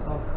마리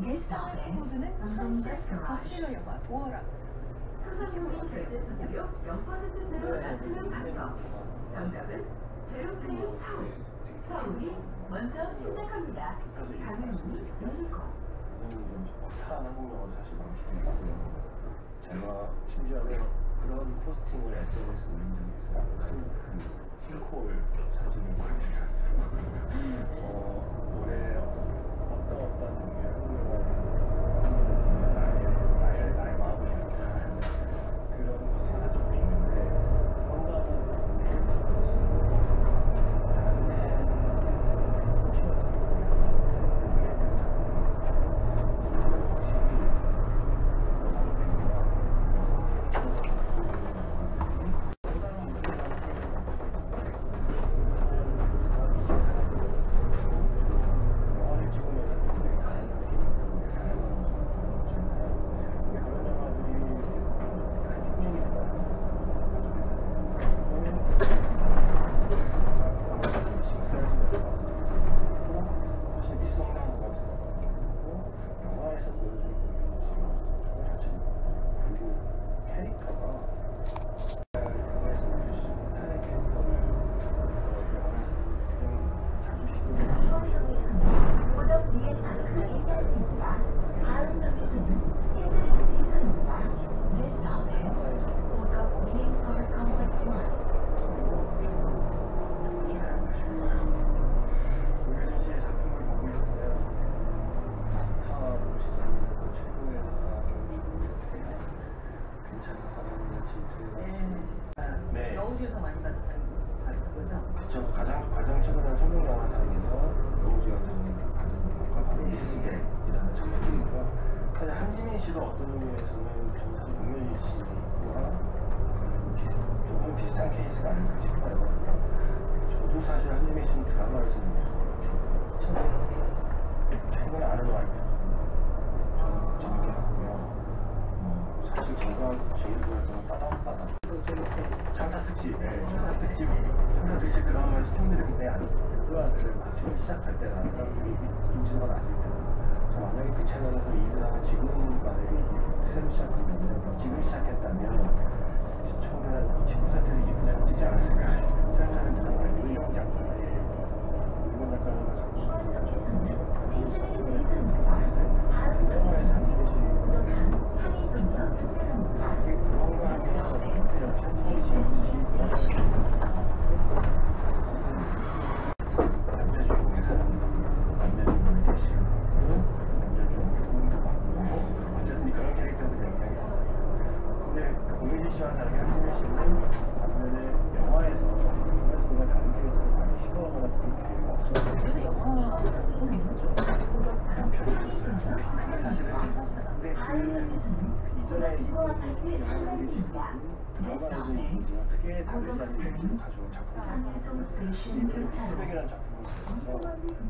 1차원의 호수는 선실 거슬러여와 보어라. 수상용인 결제 수수료 0%대로 낮추는 방법. 정답은 제로페이 서울. 서울이 먼저 시작합니다. 강릉이 내리고. 사는 공격은 사실 많고요. 제가 심지어는 그런 포스팅을 SNS에 올린 적이 있어요. 큰그 실콜 사진을 올리면서. 어,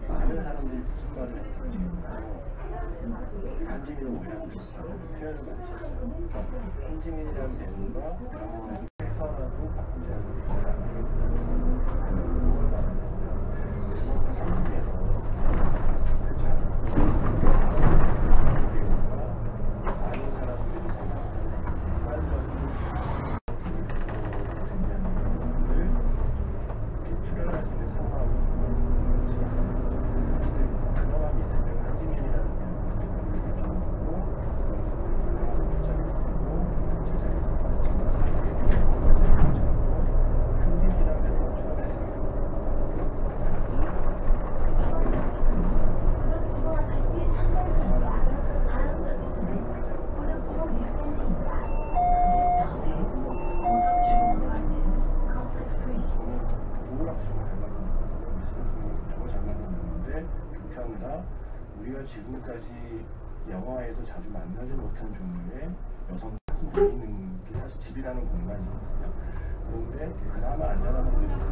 많은 사람들이 그거를 안지민을 오해하고 있어요. 표현을 많이 했어요. 현지민이라는 배우가 하지 못한 종류의 여성 가슴 모이는 게 사실 집이라는 공간이거든요. 그런데 그나마 안전한 공간이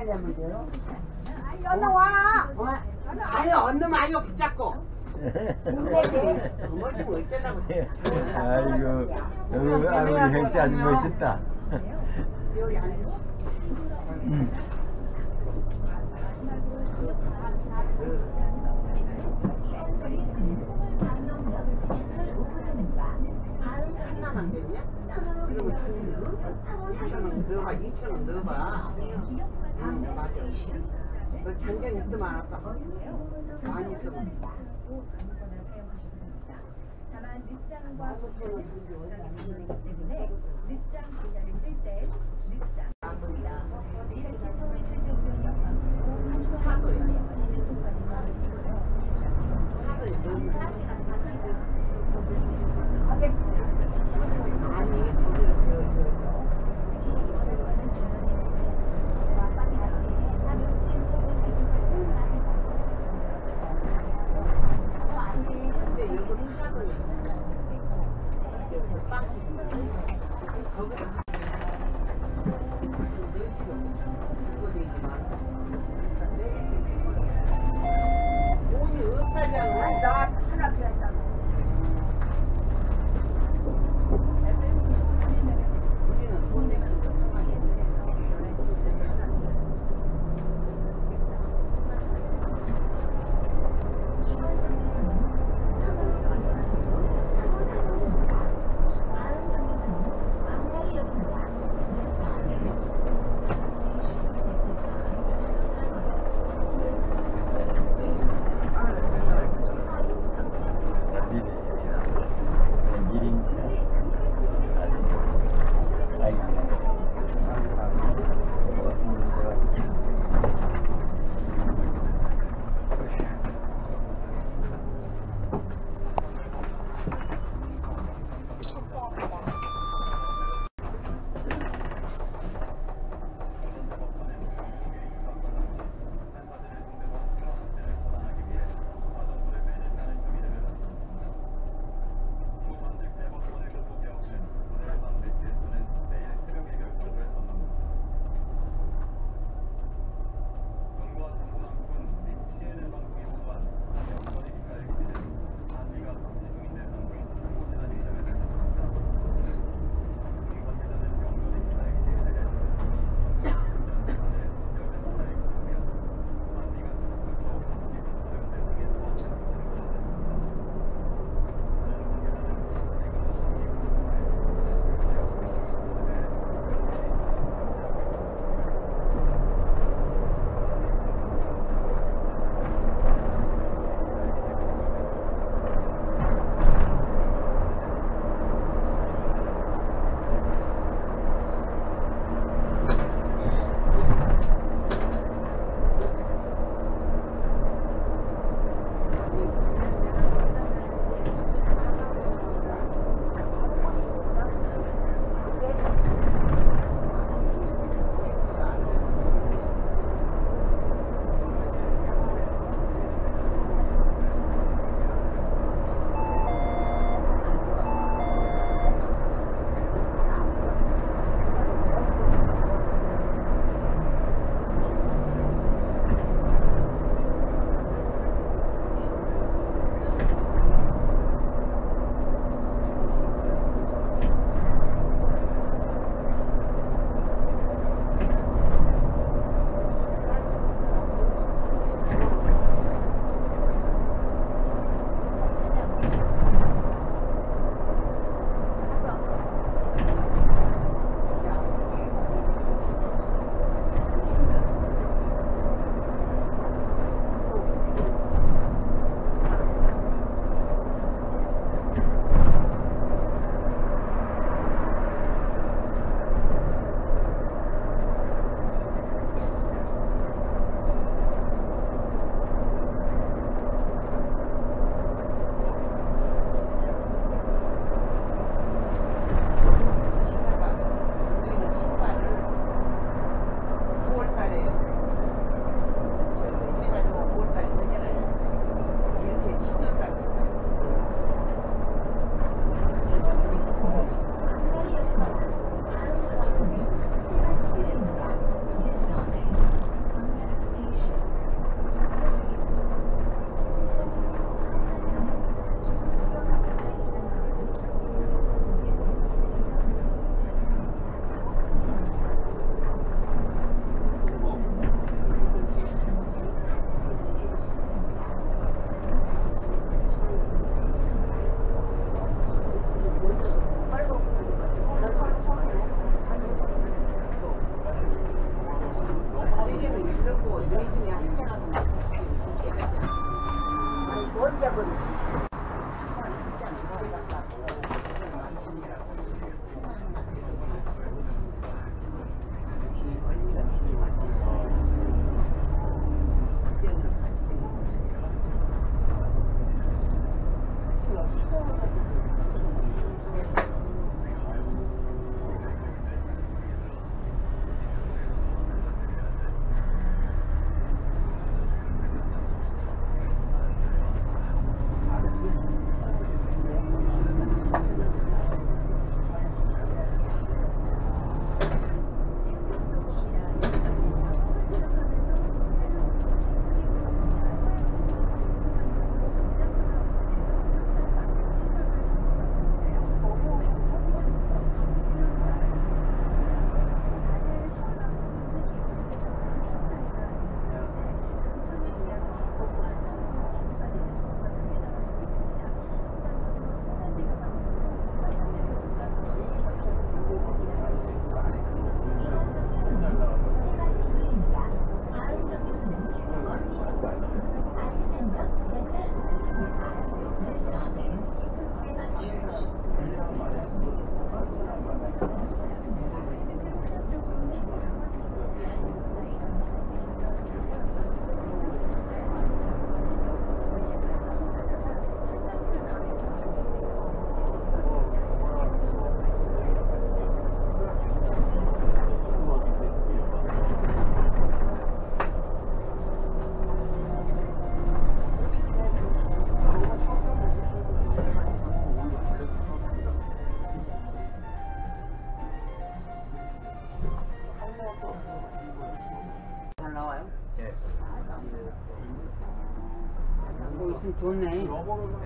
얼마냐면 돼요? 연나 와. 어? 아유 언니 마요 붙잡고. 뭐지 뭐 어쩌려고. 아이고 여기 할머니 형제 아주 멋있다. 요리 안 주. 음. 하나만 됐냐? 그러면 두 2천 원 넣어봐. 2천 원 넣어봐. 응 맞아. 너 작년에 있더만 아까. 많이 있더만. 다만 늦장과 상관이 때문에 늦장 쓸때 늦장. 이렇게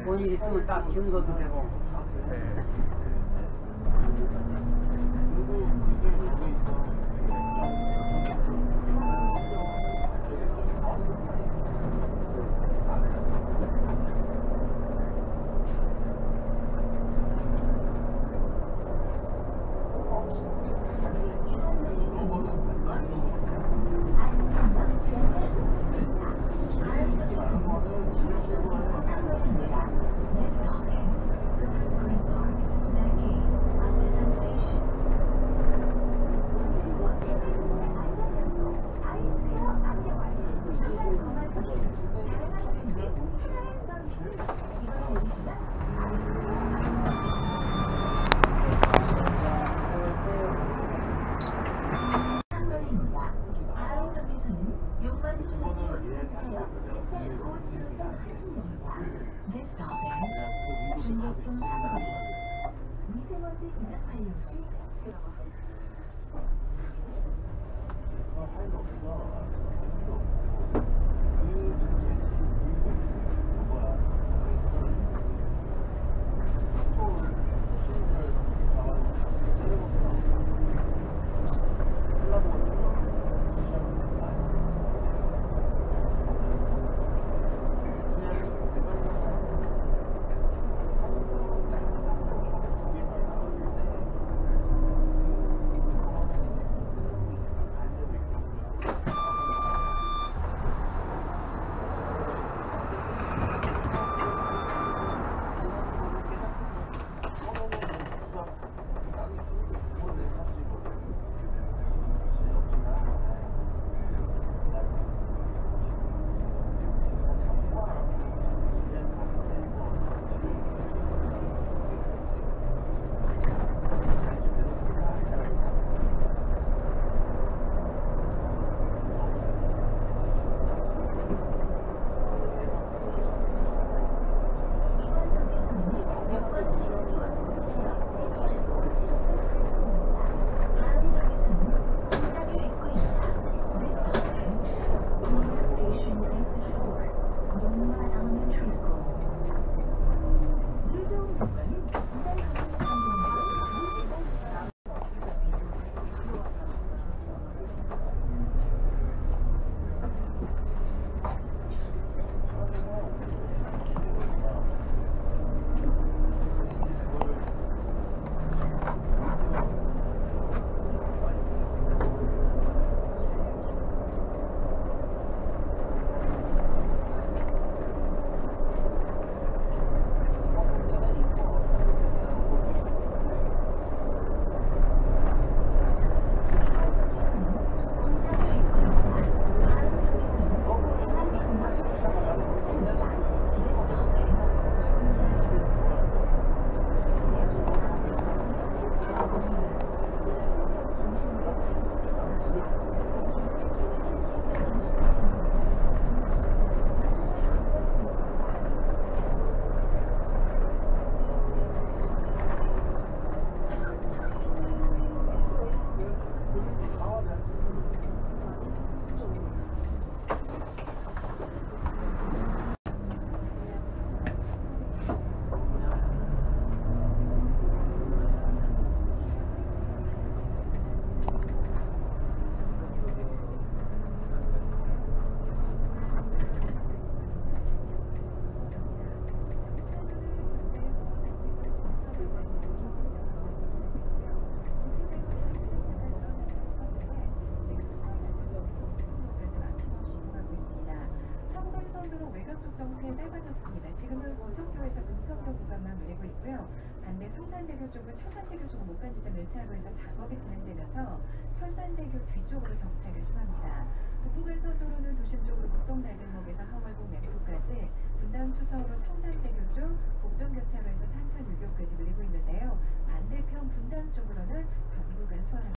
본인 있으면 딱 꽤 짧아졌습니다. 지금은 고척교에서 금천교 구간만 밀리고 있고요. 반대 성산대교 쪽은 철산대교 쪽으로 목간 지점 1차로 에서 작업이 진행되면서 철산대교 뒤쪽으로 정체가 심합니다. 북부간선도로는 도심 쪽으로 북동날들목에서 하월곡 램프까지 분당 추서로 청담대교 쪽 복정교차로에서 탄천 유교까지 밀리고 있는데요. 반대편 분당 쪽으로는 전구간 수월합니다.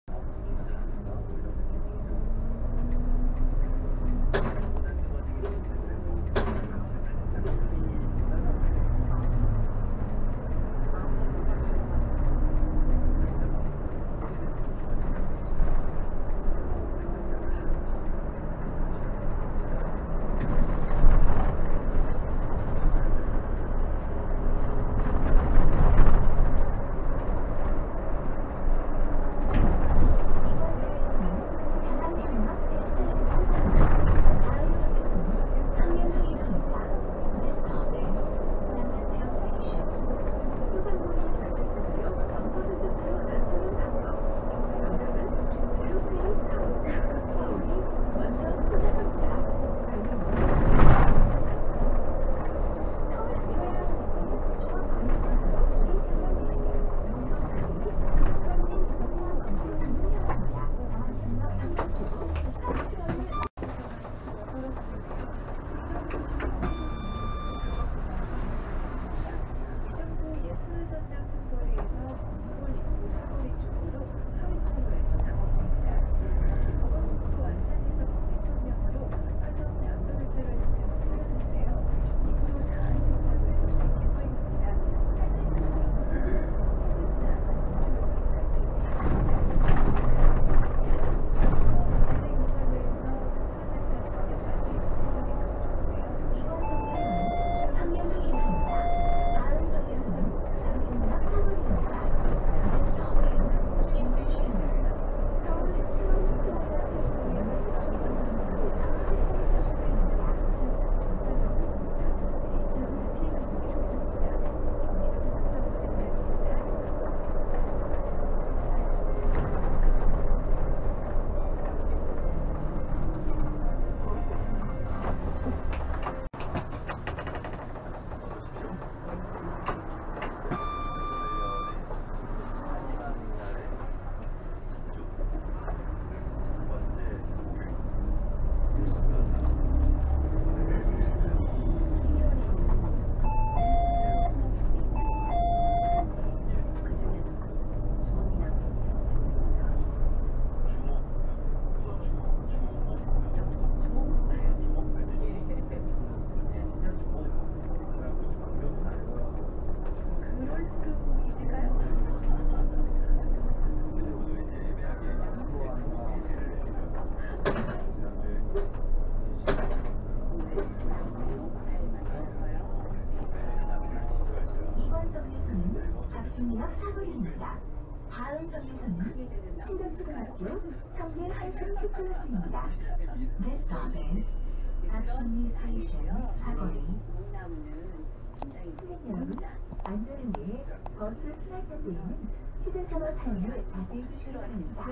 여러분, 안전을 위해 버스 승하차 때에는 휴대전화 사용을 자제해 주시기 바랍니다.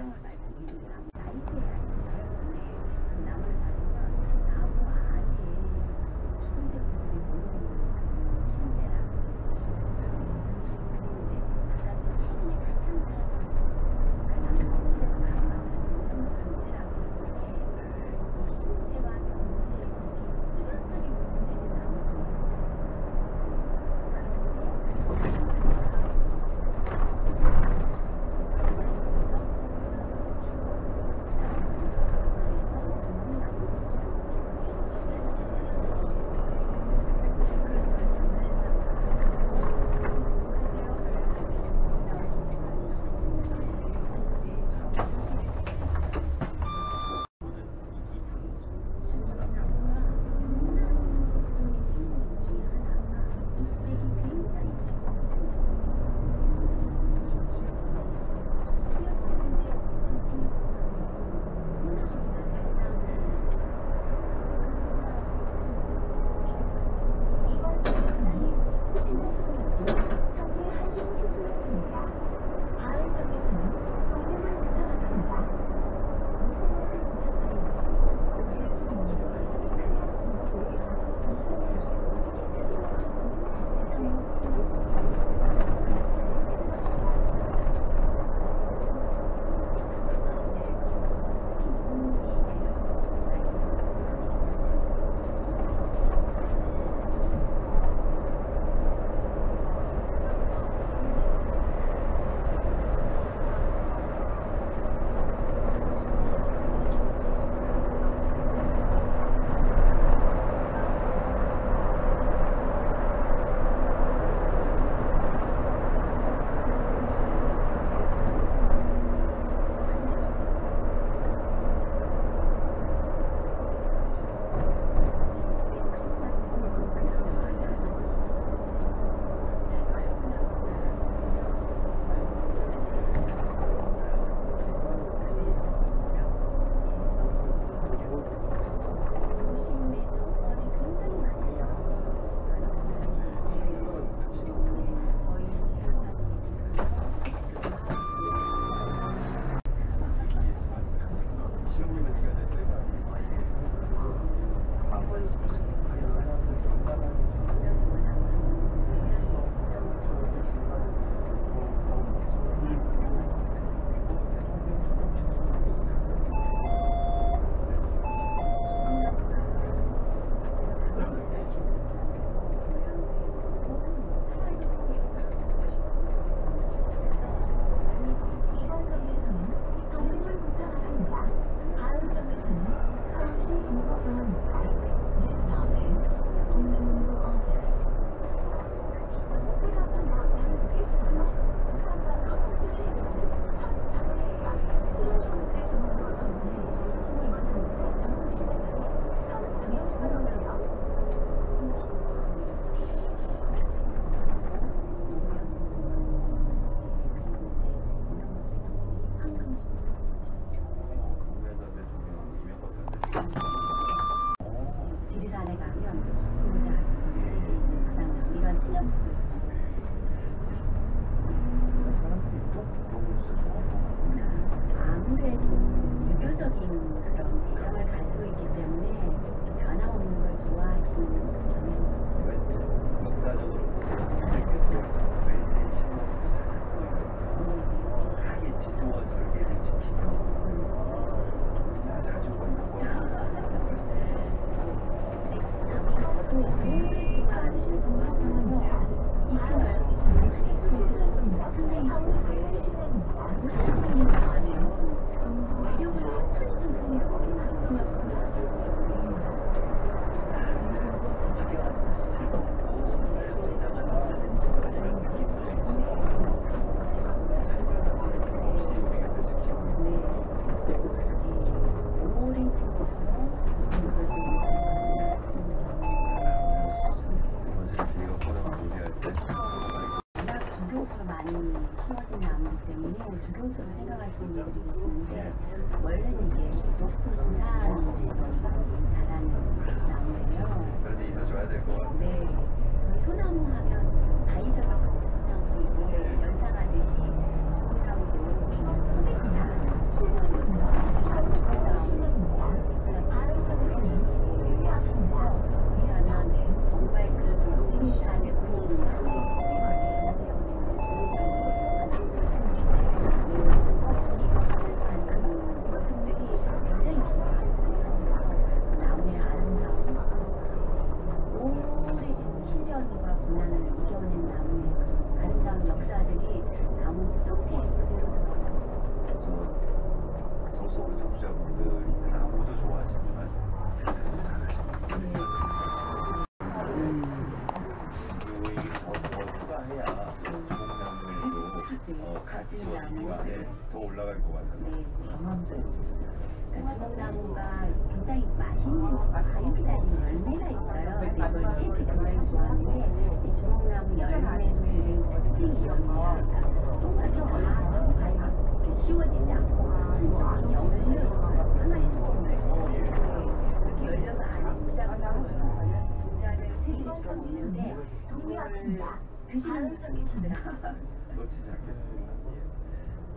놓치지 않겠습니다.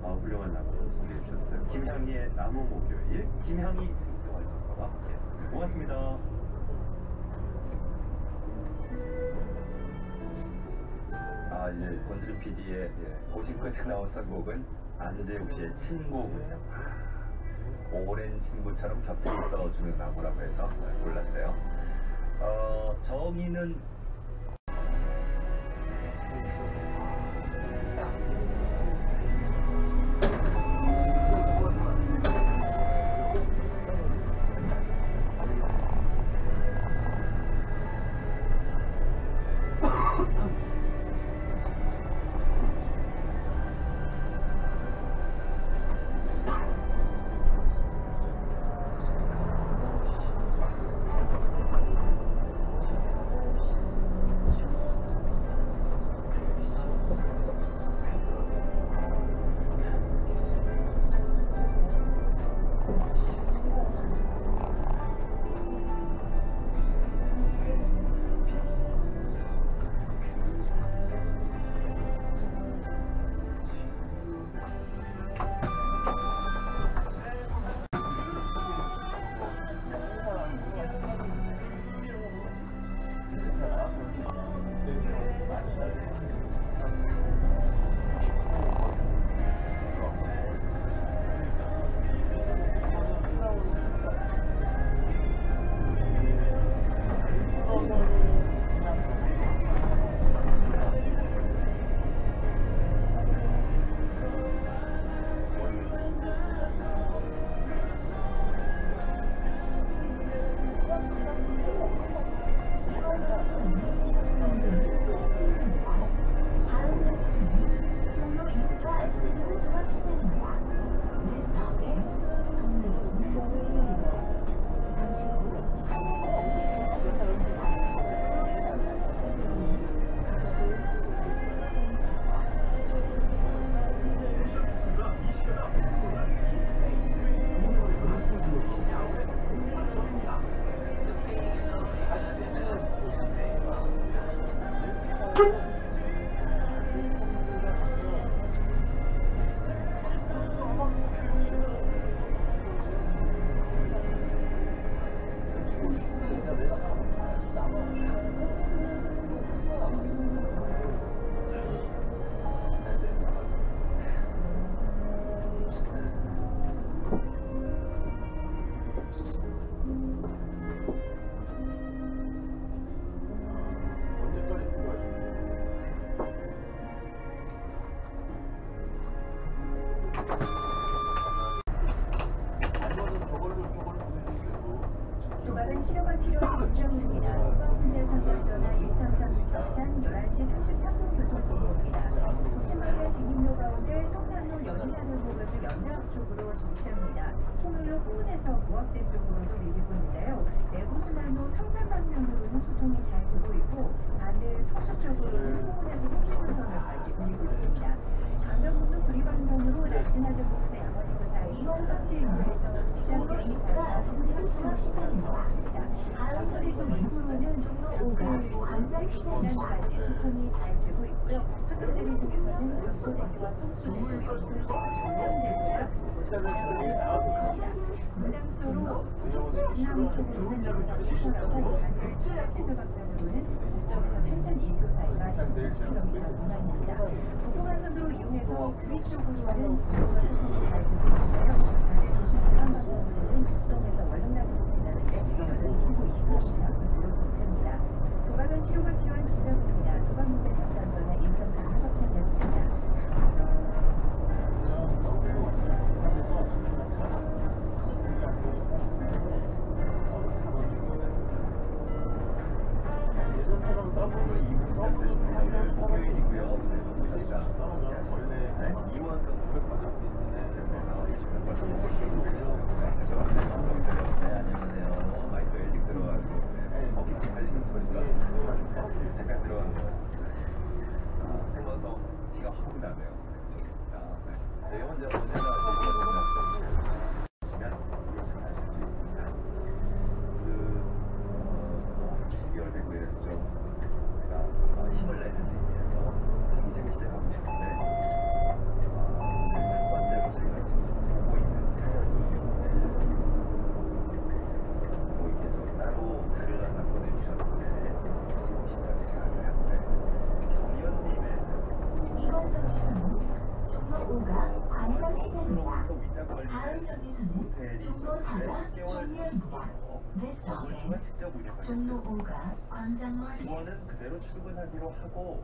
아, 훌륭한 나무 소개해 주셨어요. 김향리의 나무 목요일, 김향리 생태와 작가와 함께했습니다. 고맙습니다. 아, 예, 권지리 PD의 예. 50끝에 나온 선곡은 안재욱 씨의 친곡이에요. 오랜 친구처럼 곁에 있어주는 나무라고 해서 골랐어요. 어, 정의는 종로 5가 광장로 1번은 그대로 출근하기로 하고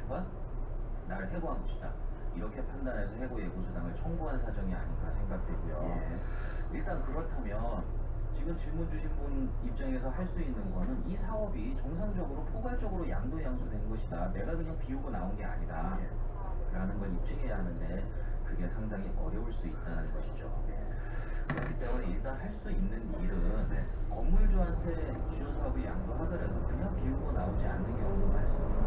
주가 나를 해고한 것이다. 이렇게 판단해서 해고 예고조당을 청구한 사정이 아닌가 생각되고요. 예. 일단 그렇다면 지금 질문 주신 분 입장에서 할 수 있는 거는 이 사업이 정상적으로 포괄적으로 양도양수된 것이다. 내가 그냥 비우고 나온 게 아니다. 예. 라는 걸 입증해야 하는데 그게 상당히 어려울 수 있다는 것이죠. 예. 그렇기 때문에 일단 할 수 있는 일은 건물주한테 지원사업을 양도하더라도 그냥 비우고 나오지 않는 경우도 많습니다.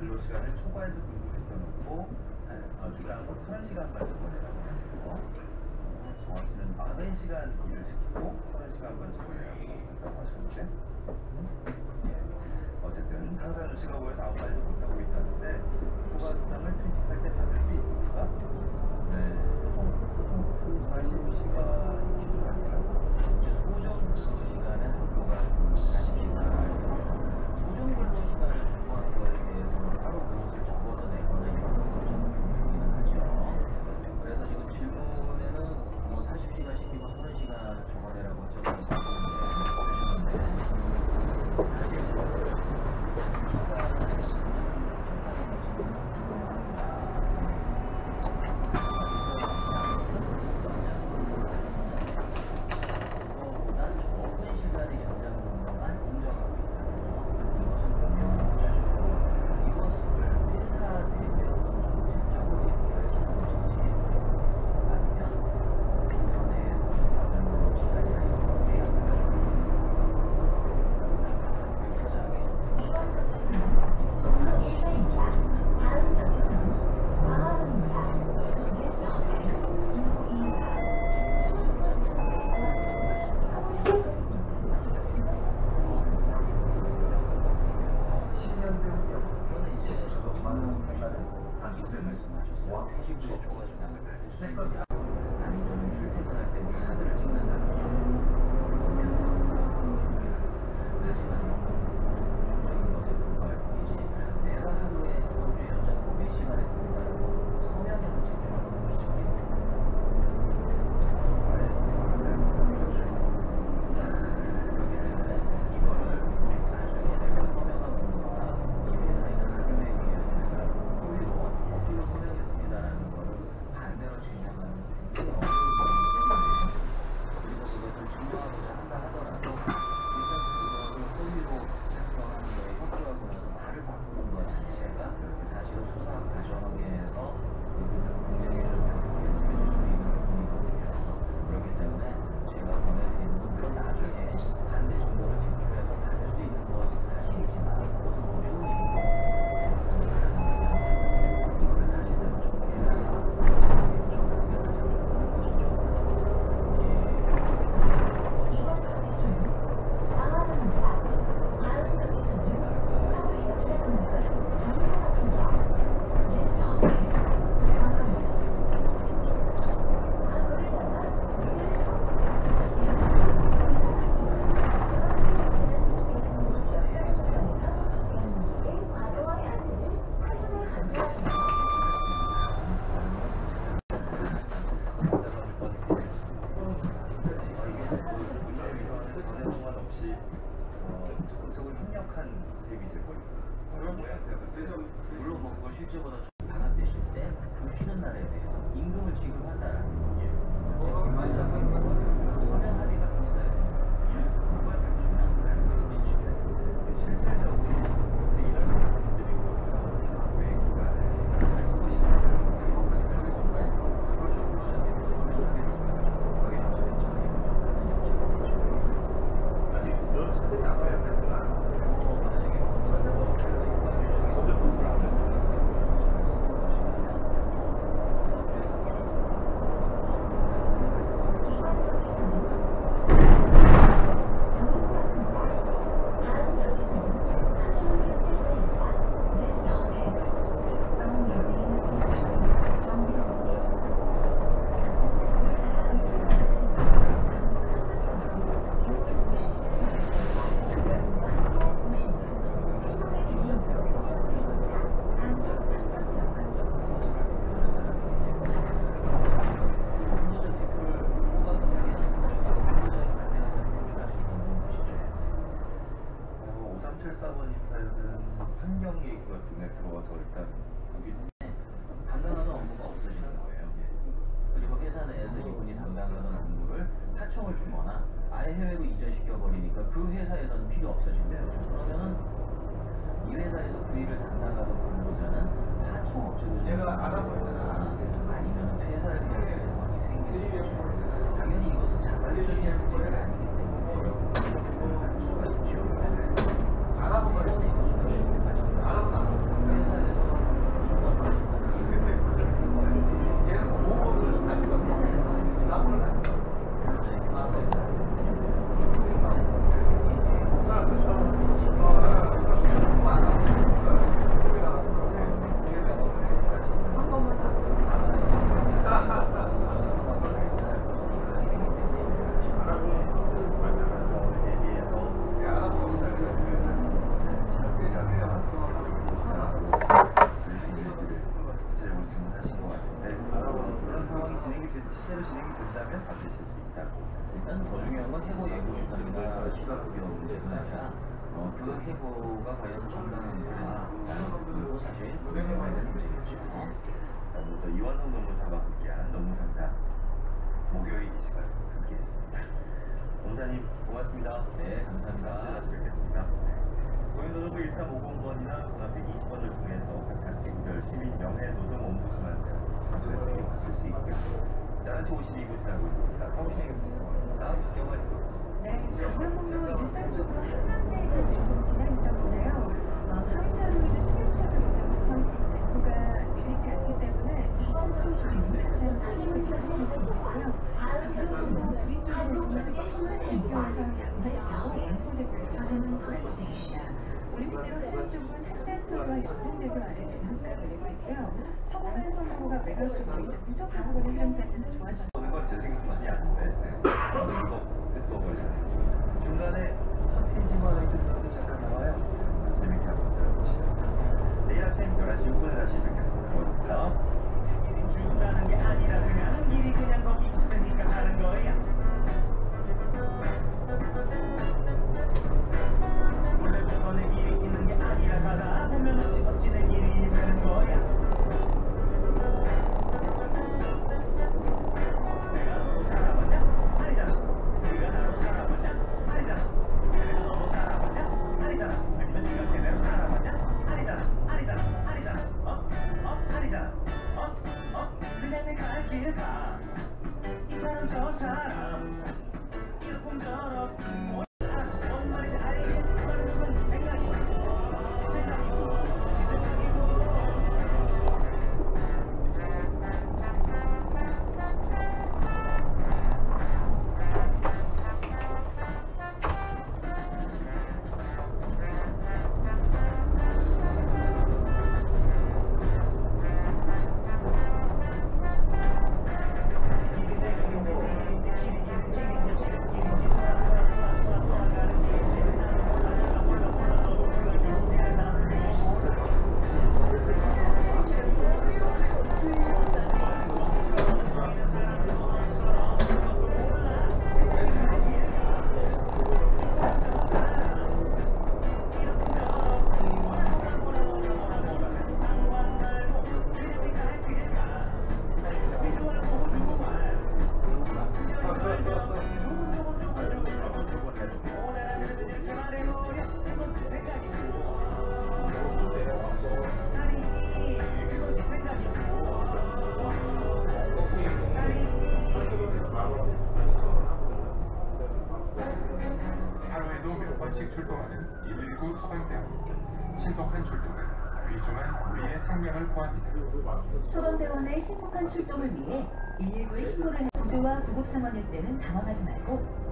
근로시간을 초과해서 근무시켜놓고 어, 주당으로 30시간까지 보내라고 하고 어, 정확히는 40시간 일을 시키고 30시간까지 보내라고 하셨는데 예. 네, 어쨌든 상사는 직업을 사업 관리를 못하고 있다는데 초과수당을 퇴직할 때 받을 수 있습니까? 네. 어, 보통 40시간 기준 아니라요 5종 근로시간은 학교가 40시간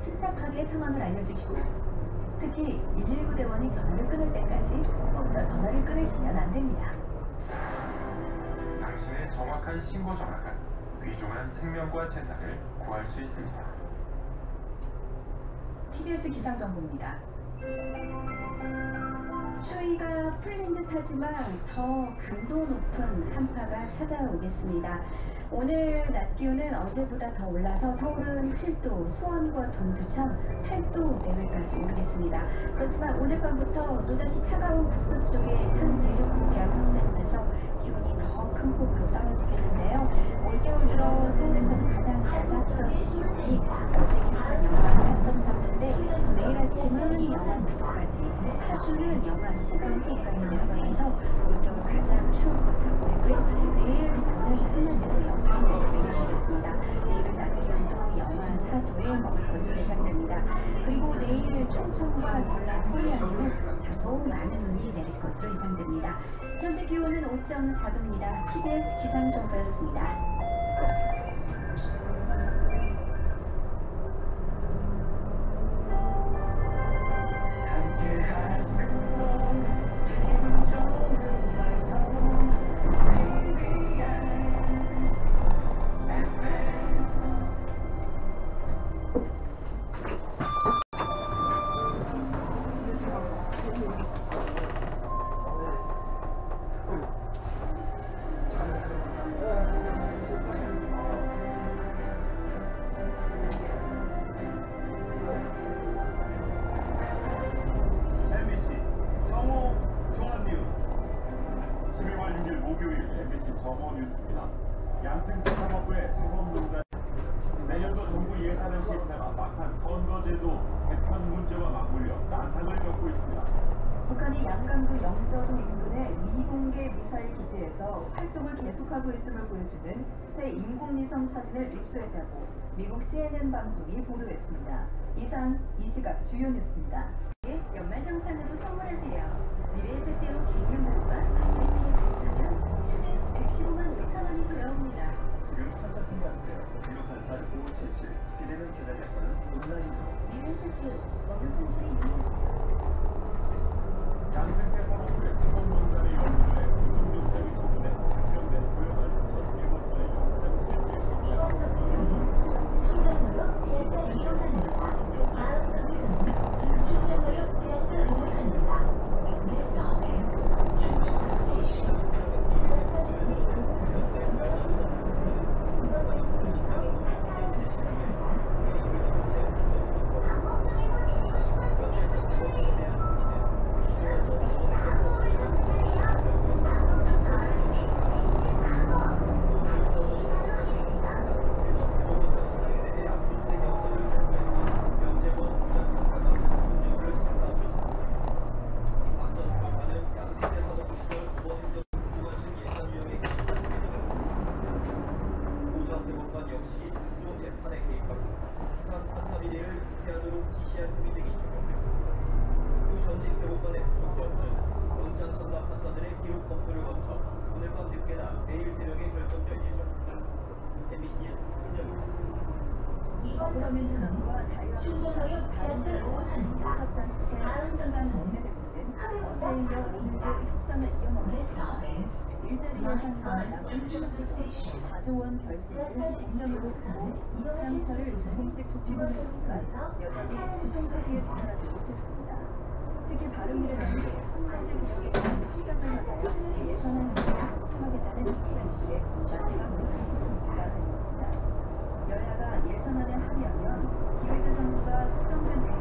침착하게 상황을 알려주시고 특히 119 대원이 전화를 끊을 때까지 먼저 전화를 끊으시면 안 됩니다. 당신의 정확한 신고 전화가 귀중한 생명과 재산을 구할 수 있습니다. TBS 기상정보입니다. 추위가 풀린 듯하지만 더 강도 높은 한파가 찾아오겠습니다. 오늘 낮 기온은 어제보다 더 올라서 서울은 7도, 수원과 동두천 8도 내외까지 오르겠습니다. 그렇지만 오늘 밤부터 또다시 차가운 북서 쪽에 찬 대륙 공기가 확장되면서 기온이 더 큰 폭으로 떨어지겠는데요. 올겨울 들어 서울에서는 가장 낮았던 기온이 어제 기온은 영하 4.3도인데 내일 아침은 영하 9도까지, 하주는 영하 10도까지 내려가니다 5.4도입니다. TBS 기상정보였습니다. 미국 CNN 방송이 보도했습니다. 이상 이 시각 주요 뉴스입니다. 예, 연말 정산으로 상처를 조금씩 좁히고 있지만 여전히 최종적에 도달하지 못했습니다. 특히 바른미래 당의 선관제 구역에 시간을 맞아야 예산을 통하겠다는 박정희 씨의 공약과 문제가 있습니다. 여야가 예산안에 합의하면 기획재정부가 수정된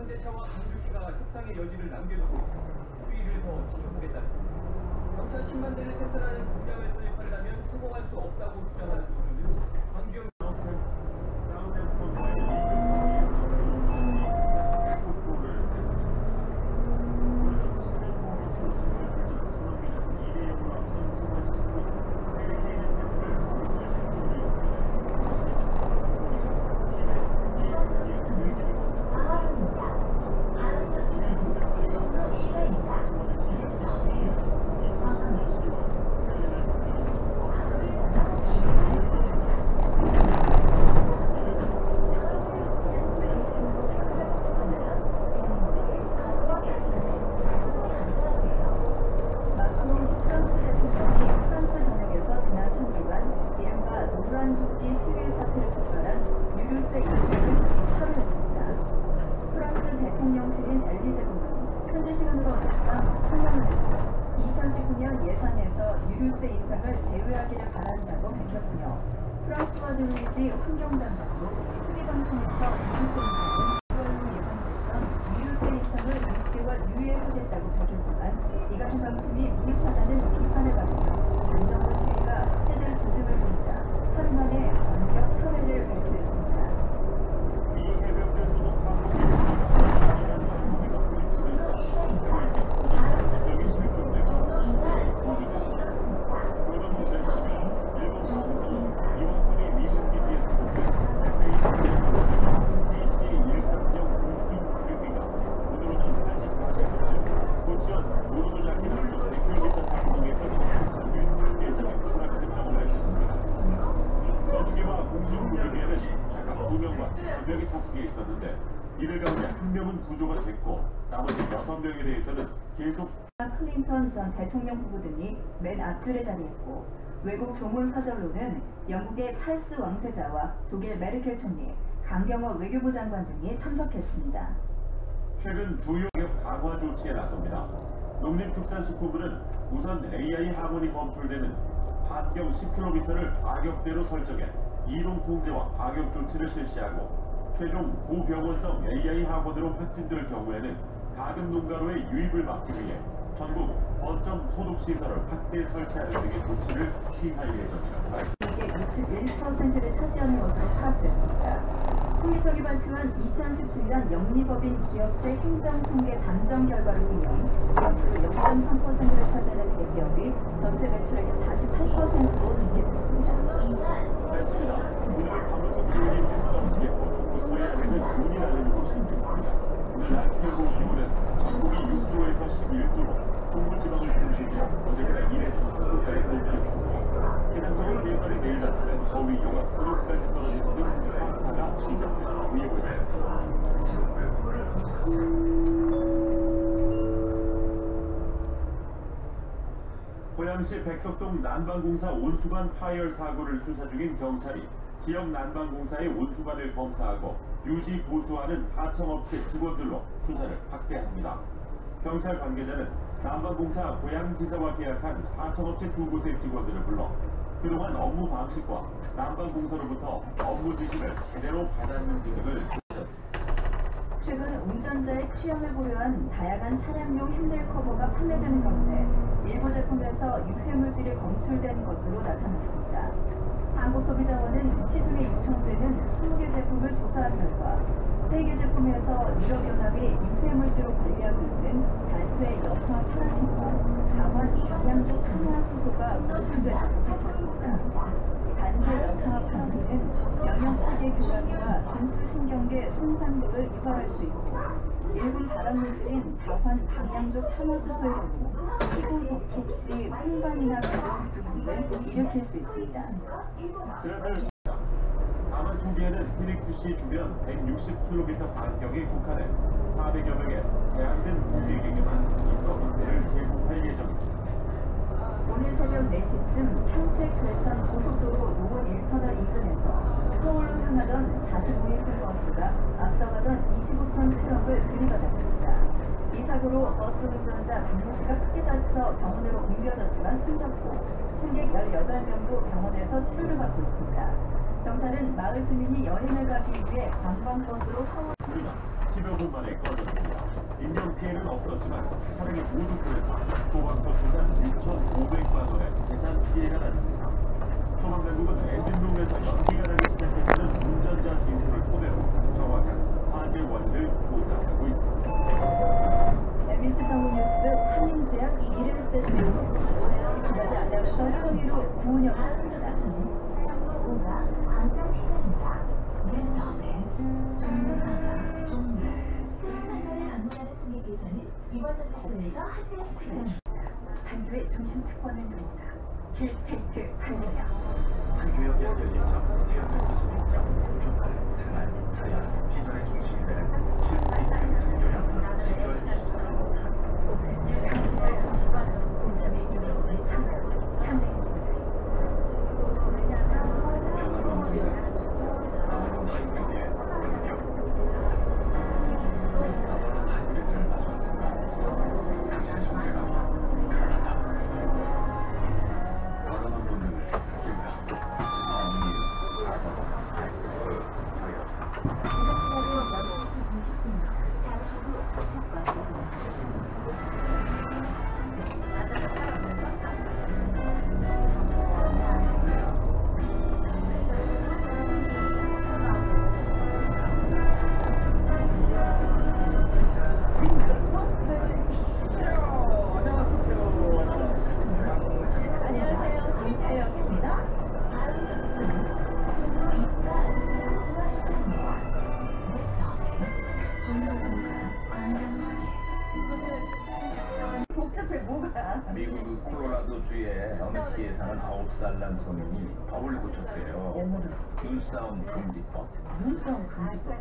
현대차와 강주시가 협상의 여지를 남겨놓고 수위를 더 지켜보겠다는 경찰 10만 대를 생산하는 공장을 설립한다면 성공할 수 없다고 주장하는 전 대통령 후보 등이 맨 앞줄에 자리했고 외국 조문 사절로는 영국의 찰스 왕세자와 독일 메르켈 총리, 강경호 외교부 장관 등이 참석했습니다. 최근 주요 격 강화 조치에 나섭니다. 농림축산식품부는 우선 AI 항원이 검출되는 반경 10km를 파격대로 설정해 이동 통제와 파격 조치를 실시하고 최종 고병원성 AI 항원으로 확진될 경우에는 가금 농가로의 유입을 막기 위해 전국 거점 소독 시설을 확대 설치하는 등의 조치를 취할 예정이다. 이게 61%를 차지하는 것으로 파악됐습니다. 통계청이 발표한 2017년 영리법인 기업체 행정통계 잠정 결과를 보면 기업수로 0.3%를 차지하는 대기업이 전체 고양시 백석동 난방공사 온수관 파열 사고를 수사 중인 경찰이 지역 난방공사의 온수관을 검사하고 유지 보수하는 하청업체 직원들로 수사를 확대합니다. 경찰 관계자는 난방공사 고양지사와 계약한 하청업체 두 곳의 직원들을 불러 그동안 업무 방식과 난방공사로부터 업무 지시를 제대로 받았는지 등을 조사했습니다. 최근 운전자의 취향을 고려한 다양한 차량용 핸들 커버가 판매되는 가운데 일부 제품에서 유해물질이 검출된 것으로 나타났습니다. 한국소비자원은 시중에 유통되는 20개 제품을 조사한 결과 3개 제품에서 유럽연합이 유해물질로 관리하고 있는 단체 여타 파라핀과 자원 방향조 탄화수소가 검출됐다고 밝혔습니다. 단체 여타 파라핀은 영양체계 교란과 중추신경계 손상도를 유발할 수 있고 일부 발암물질인 다환 방향족 탄화수소의 경우 피부 접촉 시 홍반이나 가려움 등을 일으킬 수 있습니다. 다만 초기에는 피닉스시 주변 160km 반경에 국한해 400여 명의 제한된 고객에게만 이 서비스를 제공할 예정입니다. 오늘 새벽 4시쯤 평택 제천 고속도로 노원 1터널 인근에 서 서울로 향하던 45인승 버스가 앞서가던 25톤 트럭을 들이받았습니다. 이 사고로 버스 운전자 박모 씨가 크게 다쳐 병원으로 옮겨졌지만 숨졌고 승객 18명도 병원에서 치료를 받고 있습니다. 경찰은 마을 주민이 여행을 가기 위해 관광버스로 서울 불이나 10여 분 만에 꺼졌습니다. 인명 피해는 없었지만 차량이 모두 끓였다. 소방서 추산 6,500만 원의 재산 피해가 났습니다. 소방당국은 엔진 룸에서 연기가 나기 시작했다는 운전자 진술을 토대로 정확한 화재 원인을 조사하고 있습니다. MBC 정보뉴스 한인제약 1일 세트 지금까지 안녕에서 방문하는 승객께서는 이번 정류소에서 하차해주세요. 판교의 중심 특권을 누린다. 힐스테이트. 판교역 연결 예정, 태양을 기 눈싸움 금지법. 눈싸움 금지법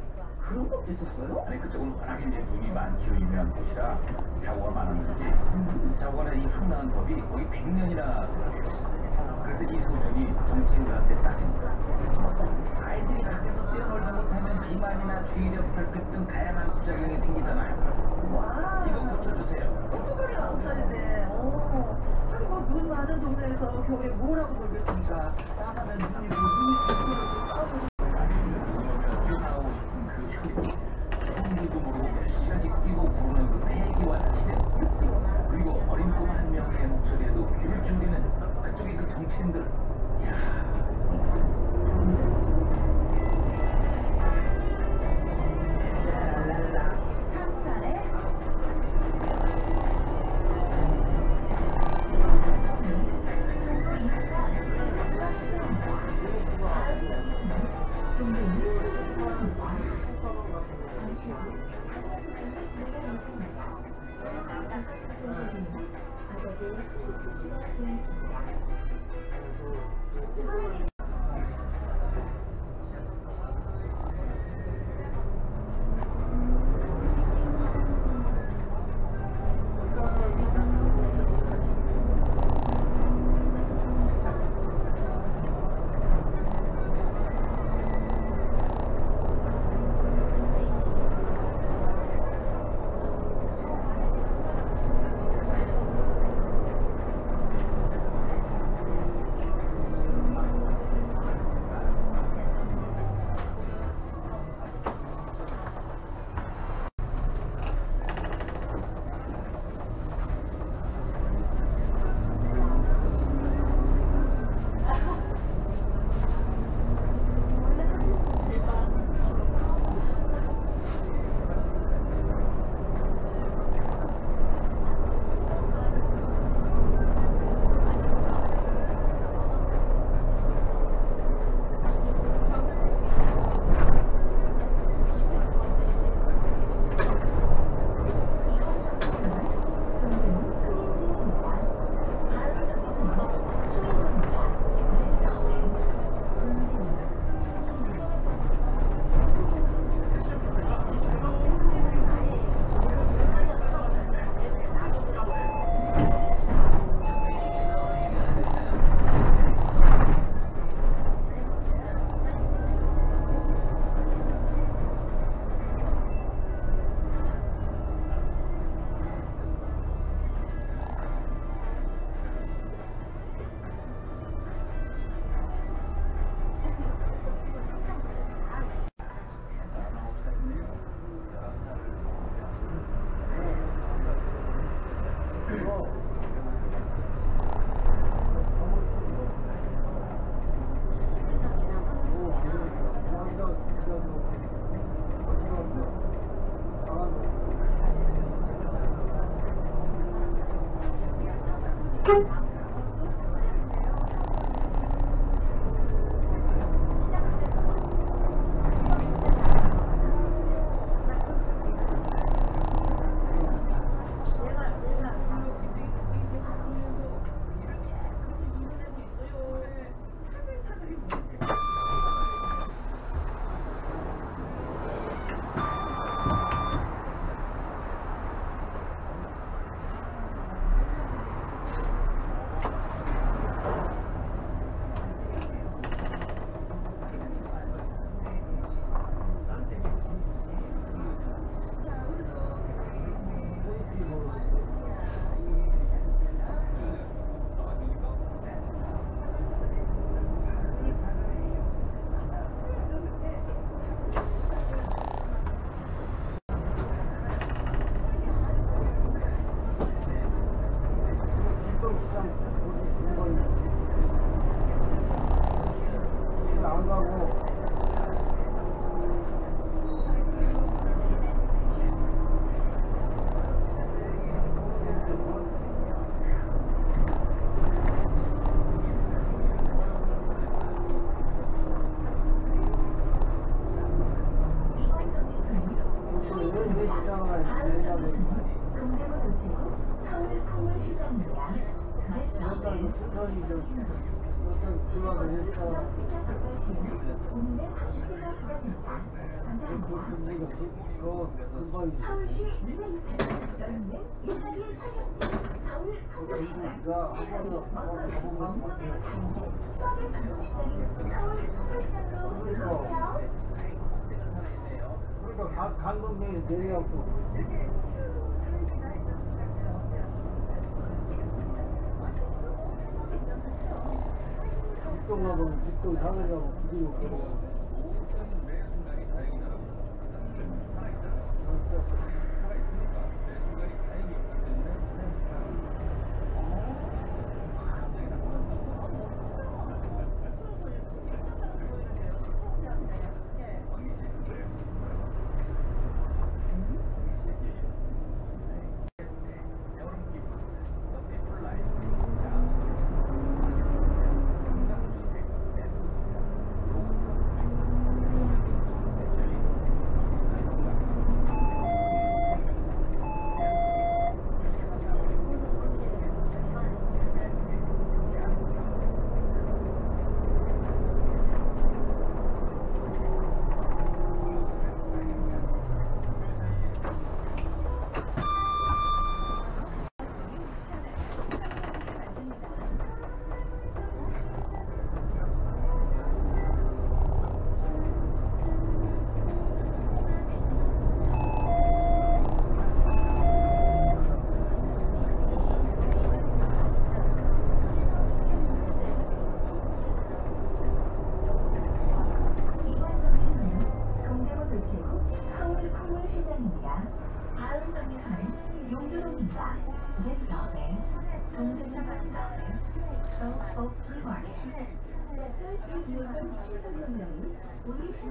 그런 것도 있었어요? 아니 그쪽은 워낙에 이제 눈이 많기로 유명한 곳이라 사고가 많았는지 사고가 이 황당한 법이 거의 100년이나 돌아요. 그래서 이 소년이 정치인들한테 따집니다. 아이들이 밖에서 뛰어놀다 못하면 비만이나 주의력 결핍 등 다양한 부작용이 생기잖아요. 와 이거 고쳐주세요. 조금이 아홉 살인데 어 하긴 뭐 눈 많은 동네에서 겨울에 뭘 하고 놀겠습니까 나가면 눈이 그그 패기와 지대. 그리고 어린 꼬마 한 명의 목소리에도 귀를 기울이는 그쪽의 그 정치인들. 그러니까 강동역에 내려갖고 뒷동 가면 뒷동 사거리 가면 부지고 그러고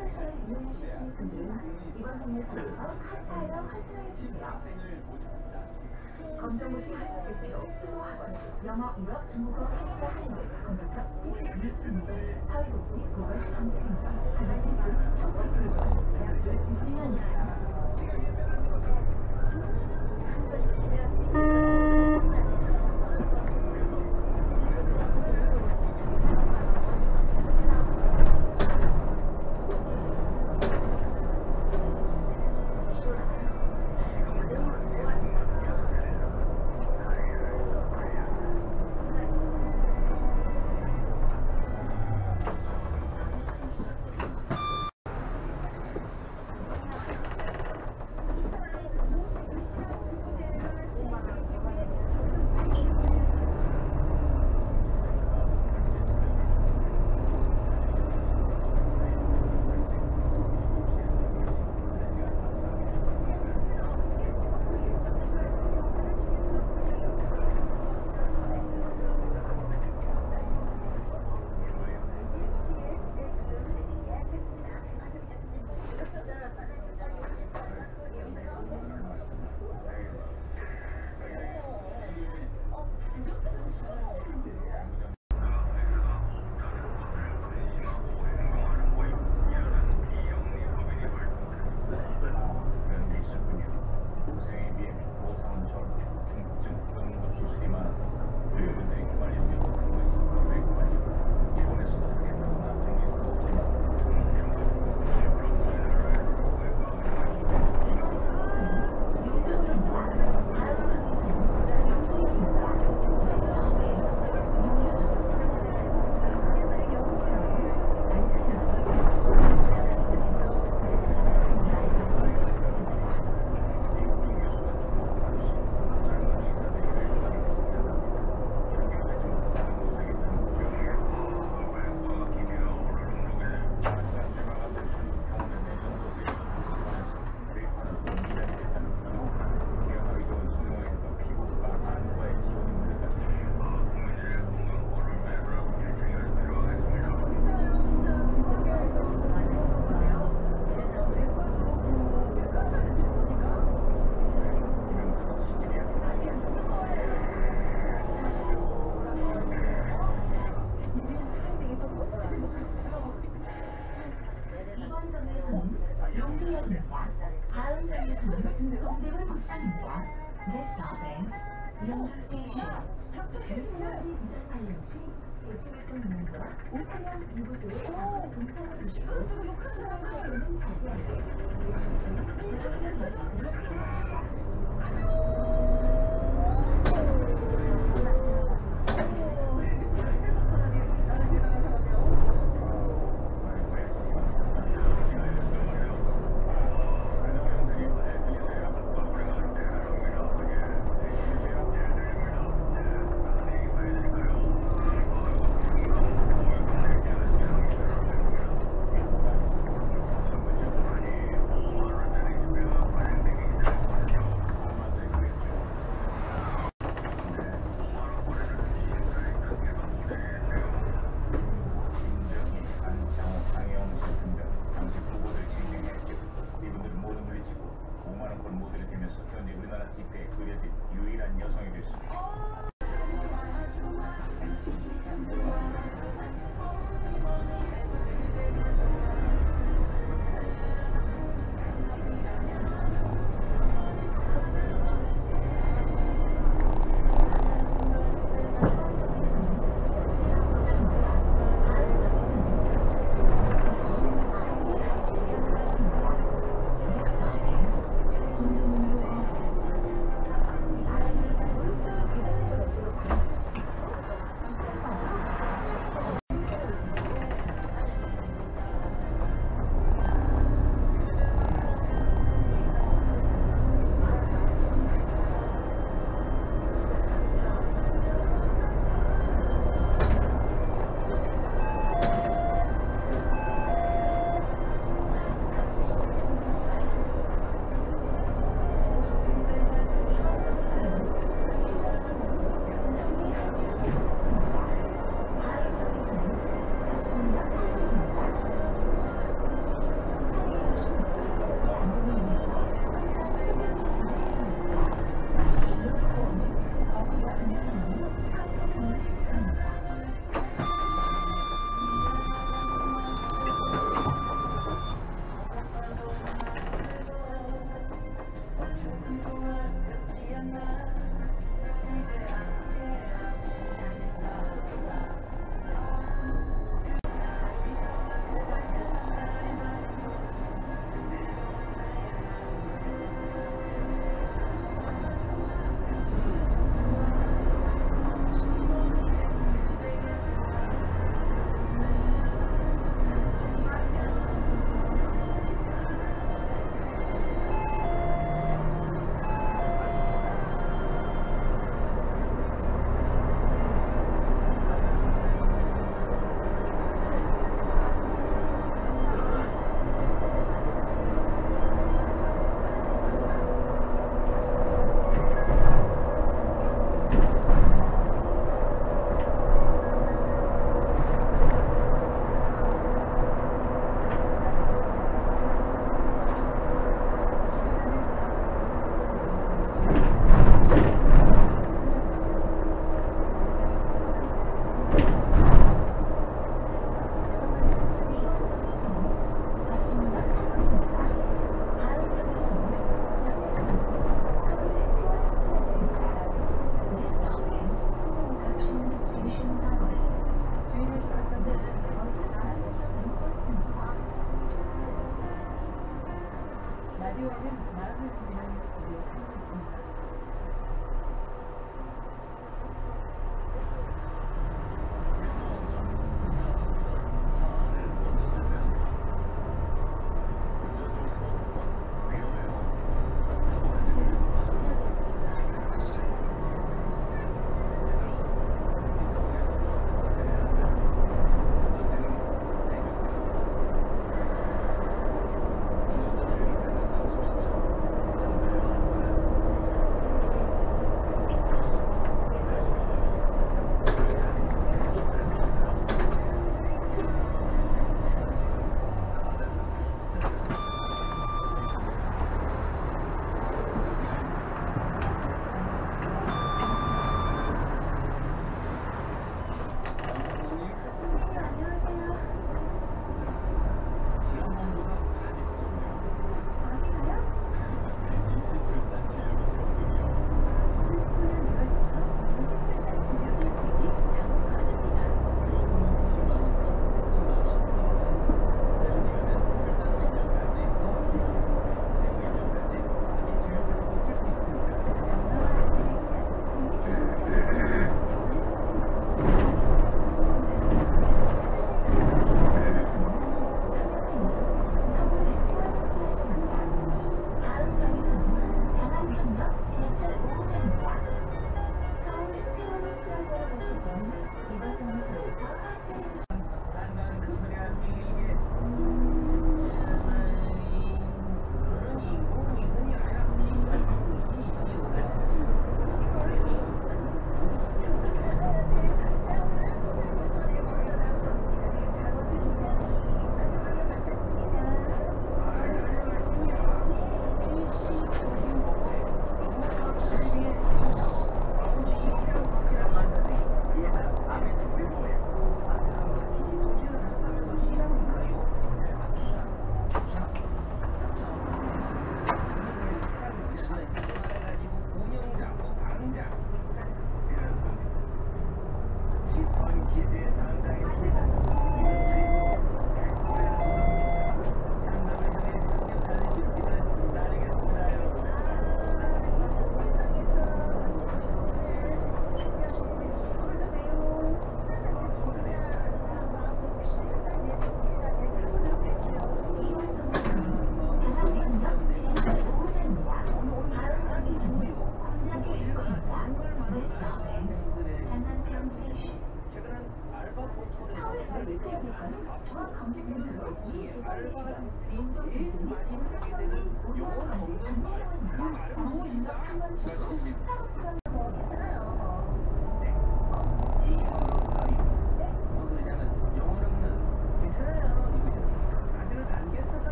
신간선을 이용하실 분들은 이번 정류소에서 하차하여 환승해 주세요. 검정고시 한국 대표 수로학원, 영어 1업 중국어 한자 한글, 컴퓨터 스피치 미술운동, 사회복지, 보건, 경제행정, 하나식품, 평생교육원, 대학교 지원이세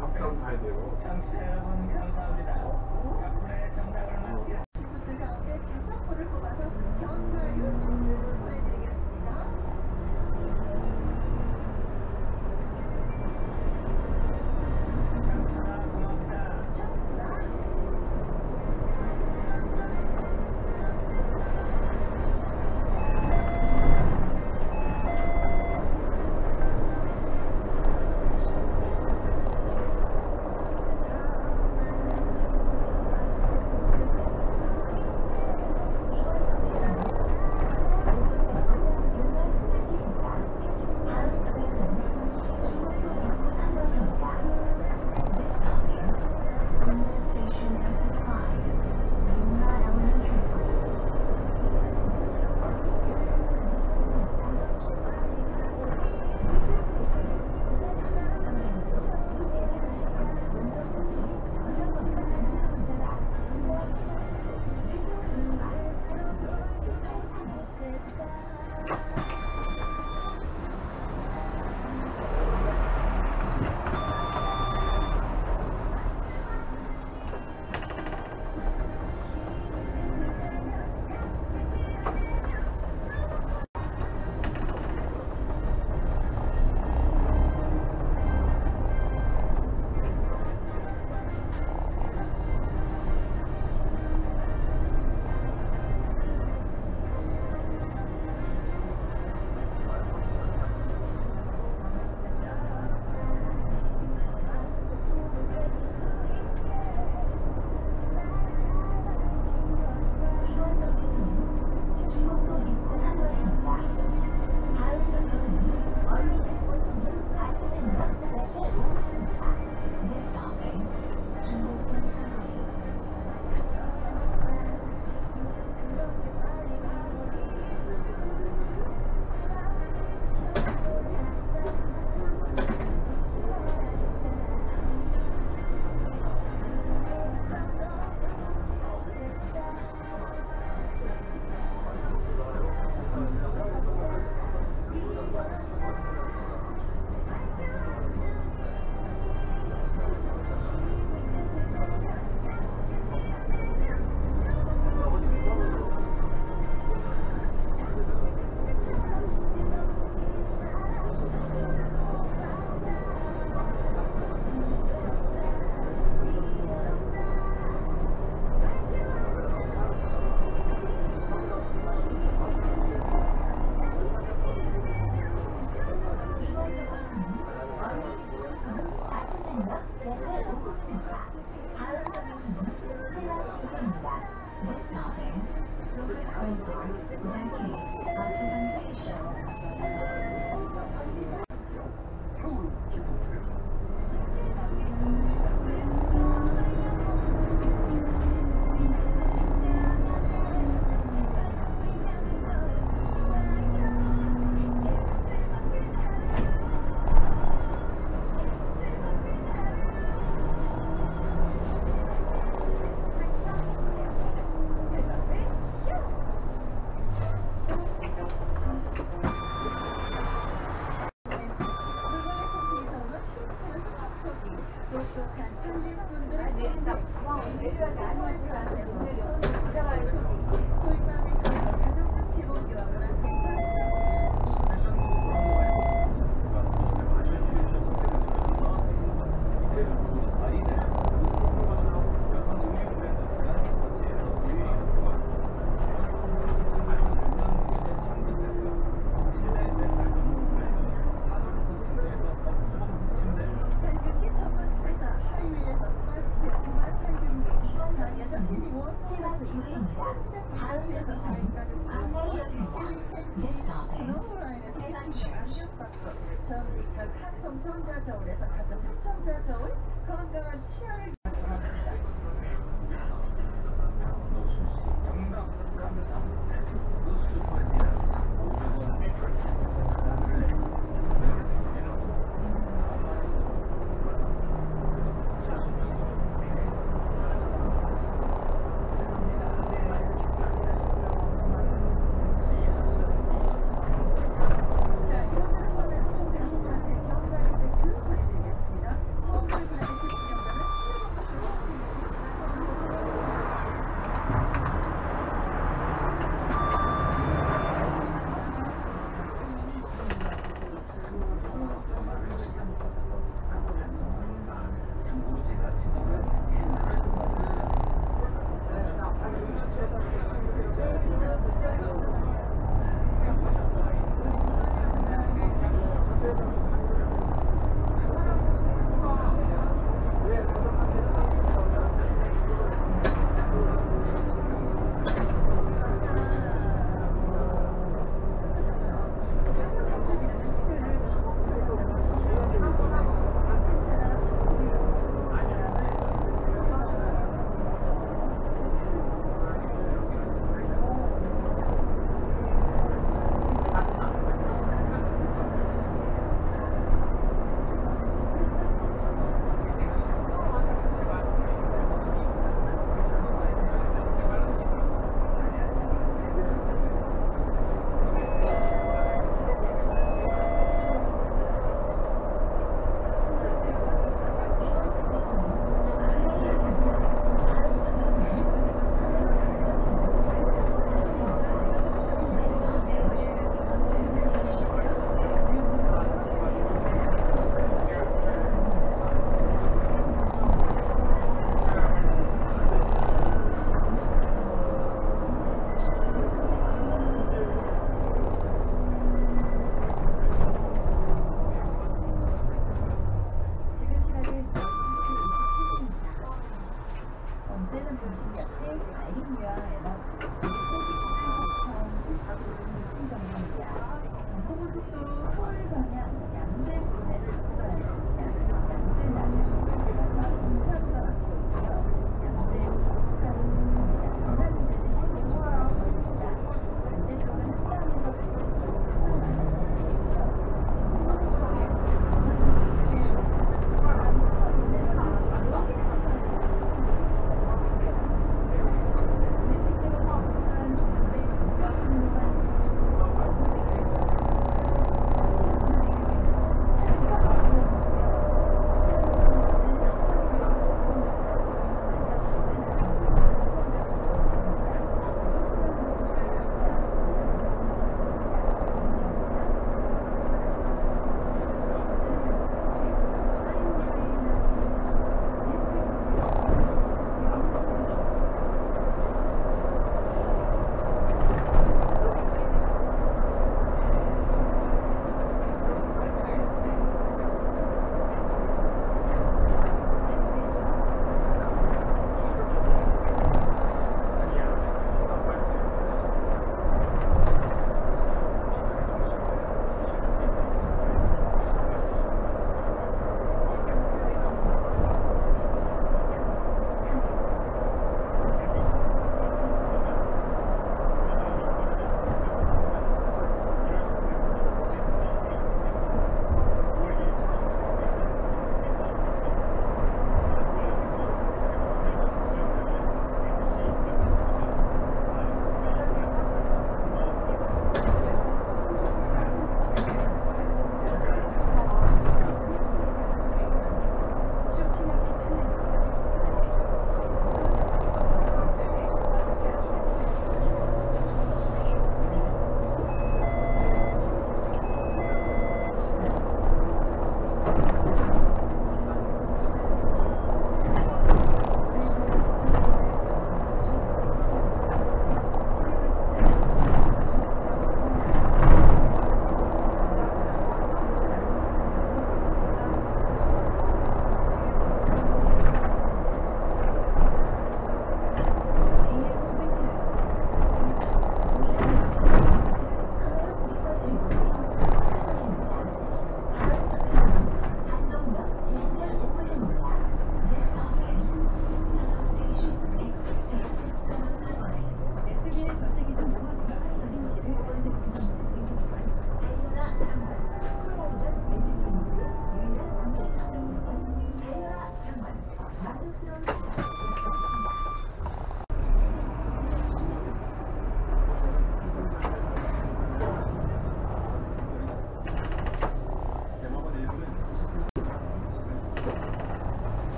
감싸고 가야 돼요. 분들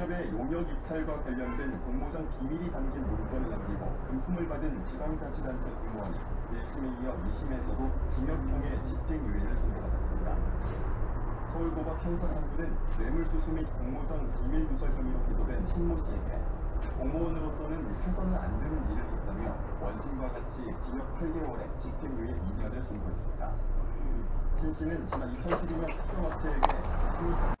협의 용역 입찰과 관련된 공모전 비밀이 담긴 문건을 남기고 금품을 받은 지방자치단체 공무원이 1심에 이어 2심에서도 징역형의 집행유예를 선고받았습니다. 서울고법 형사 3부는 뇌물수수 및 공모전 비밀누설 혐의로 기소된 신모 씨에게 공무원으로서는 해서는 안 되는 일을 했다며 원심과 같이 징역 8개월에 집행유예 2년을 선고했습니다. 신 씨는 지난 2012년 특정업체에게 자신이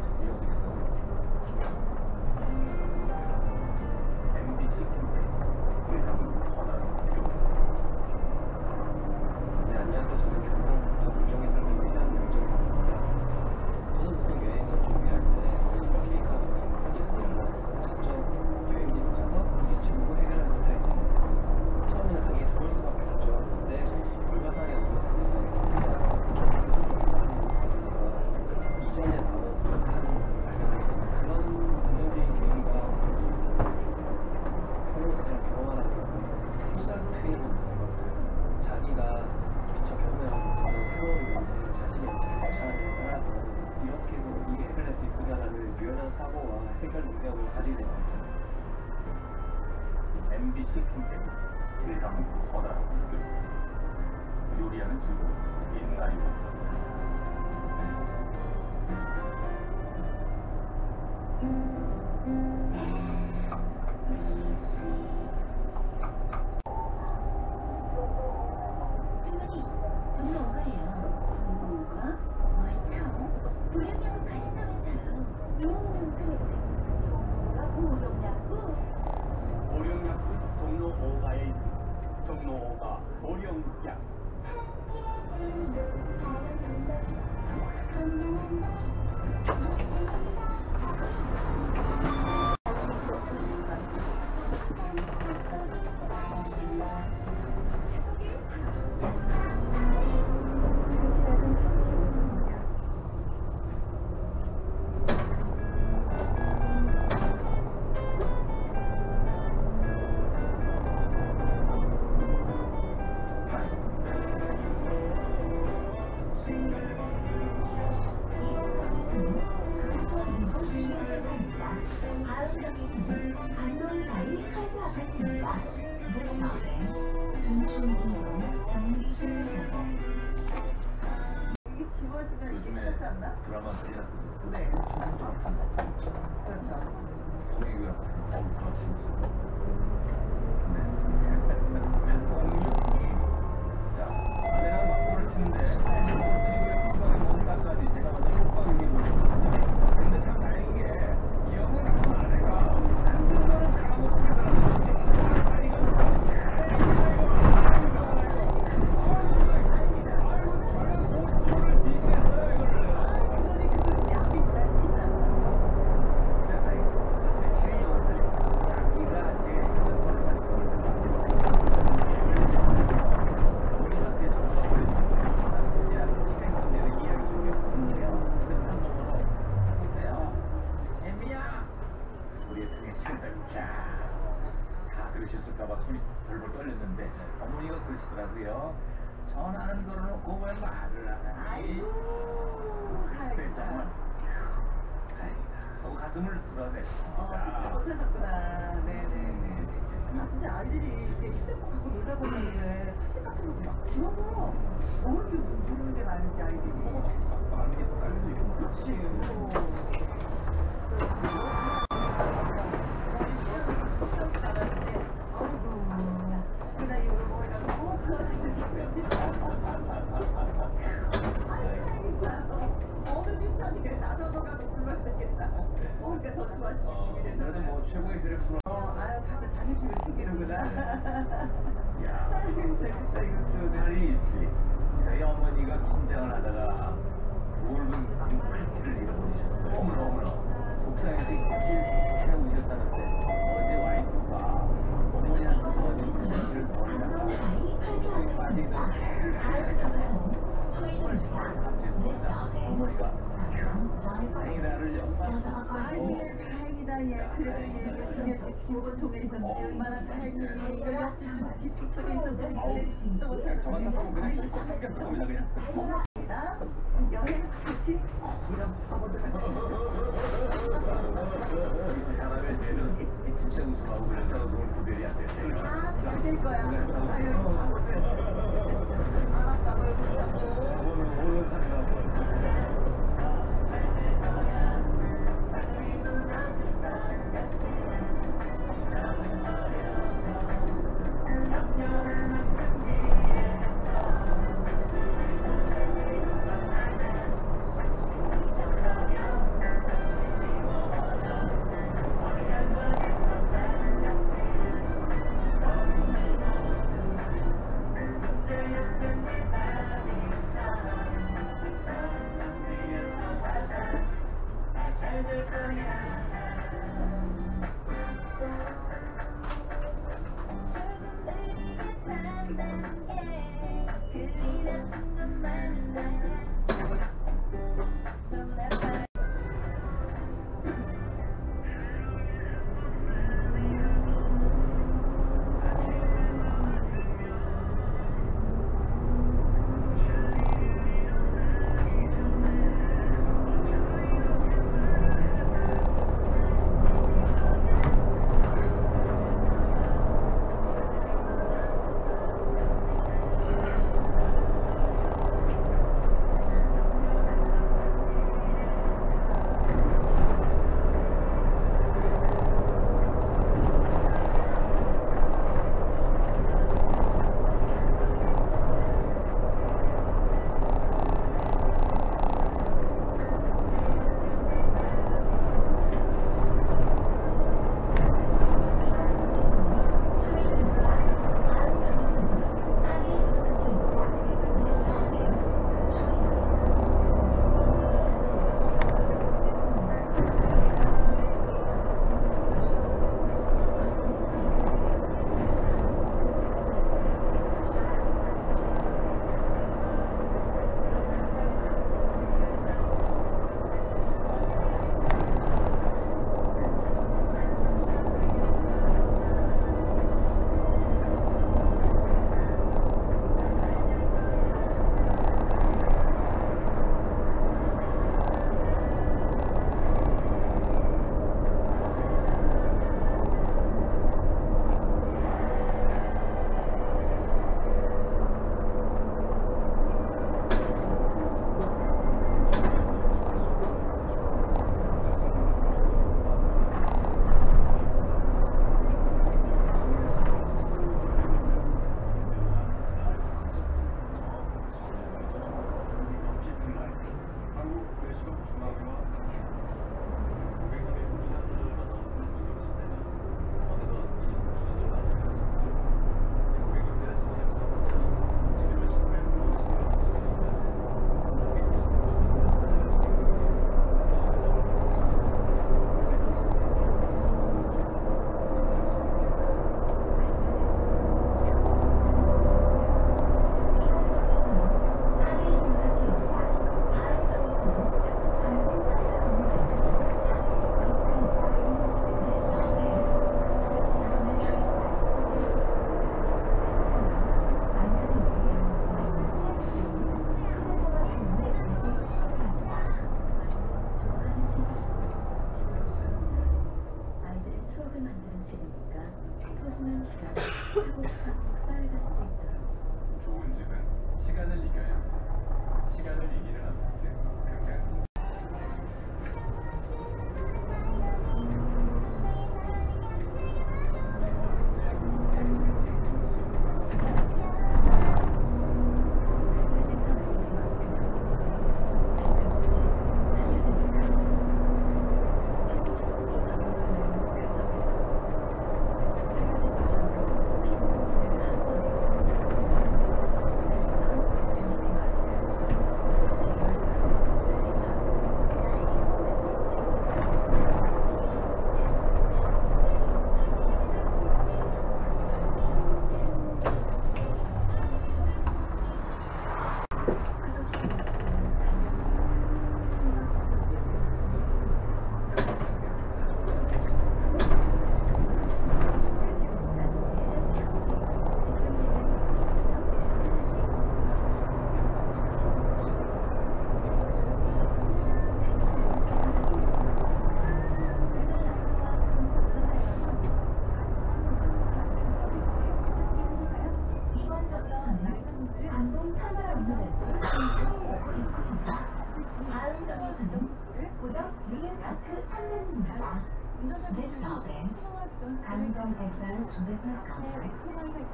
웃음을 구별이 안 돼. 다잘될 거야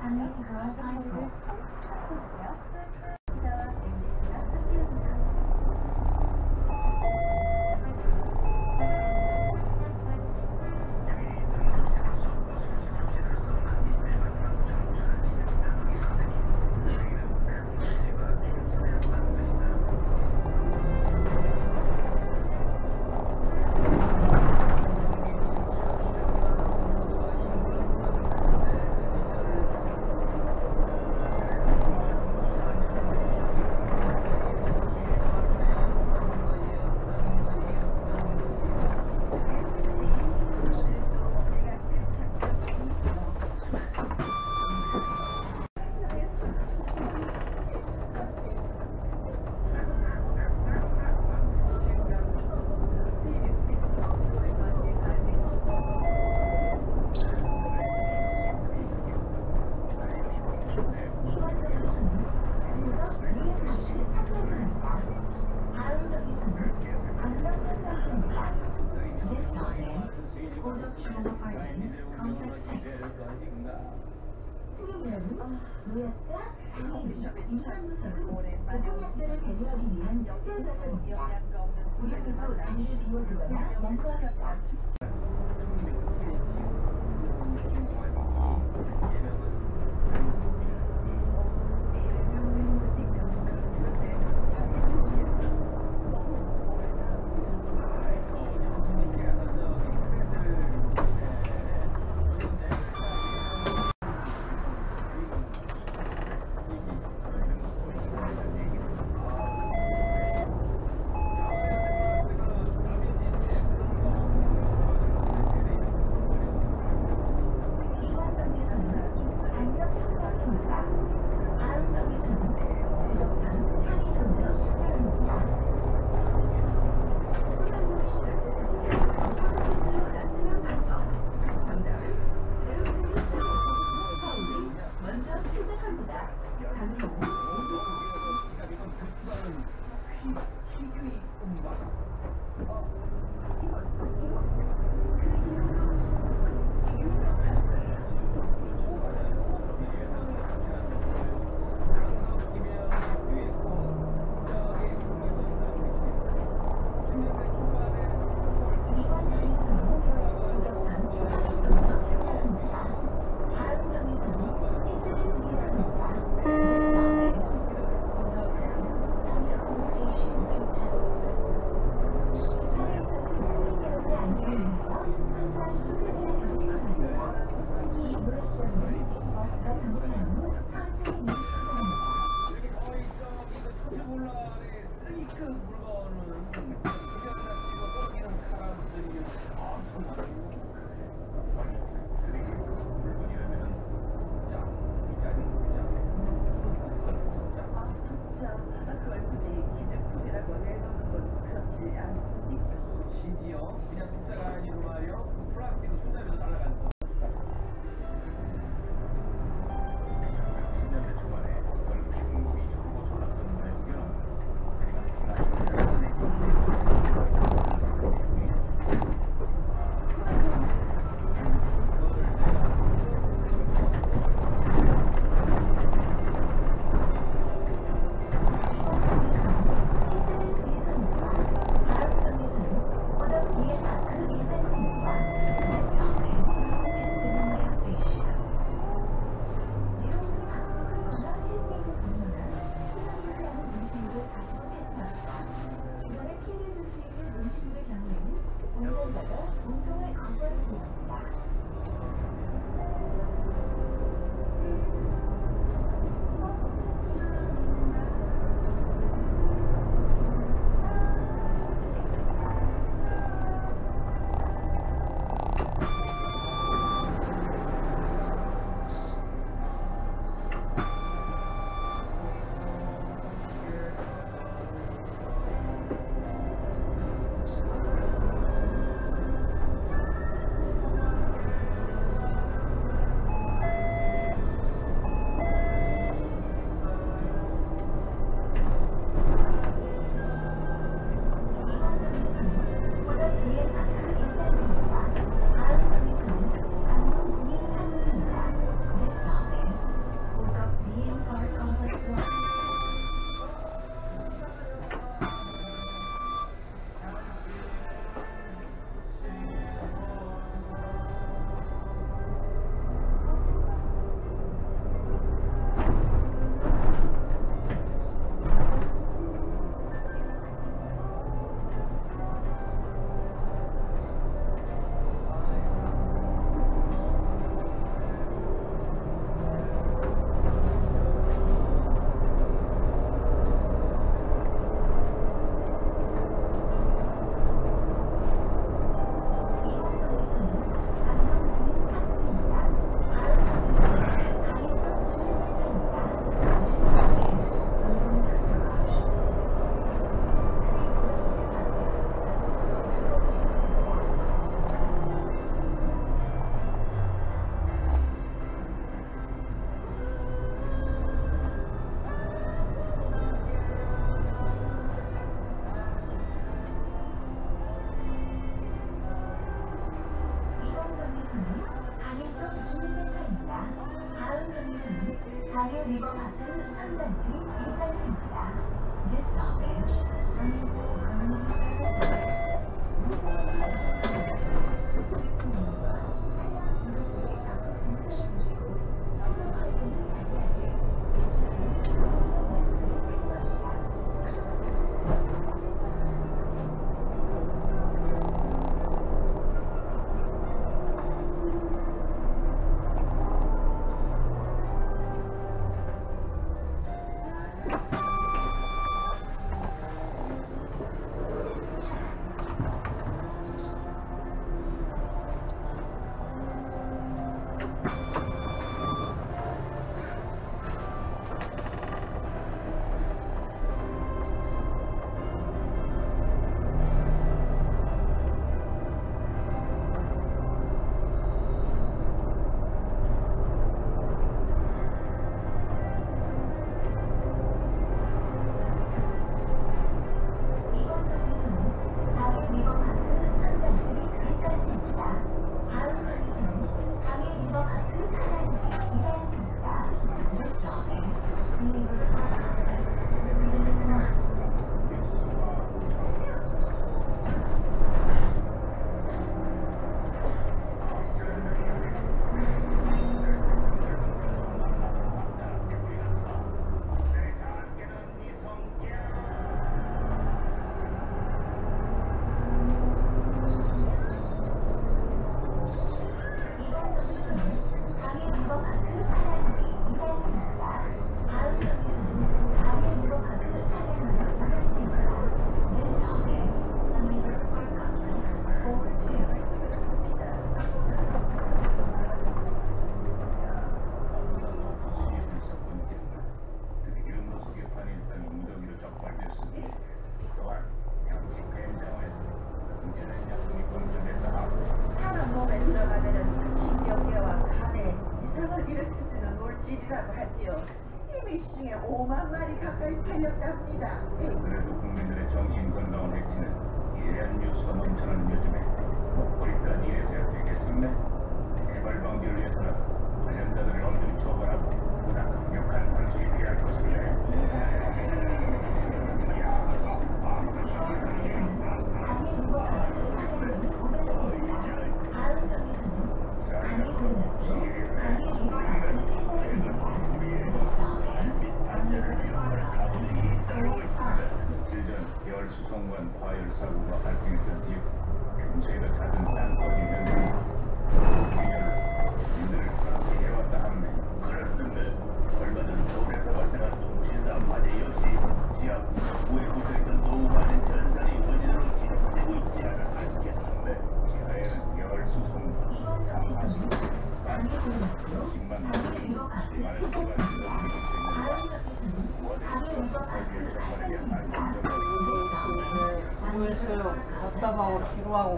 High School.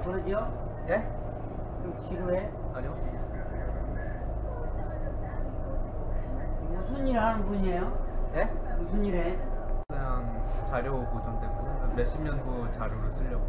그러죠? 예? 좀 지루해? 아니요. 무슨 일 하는 분이에요? 예? 무슨 일 해? 그냥 자료 보존 때문에 몇십 년 후 자료를 쓰려고.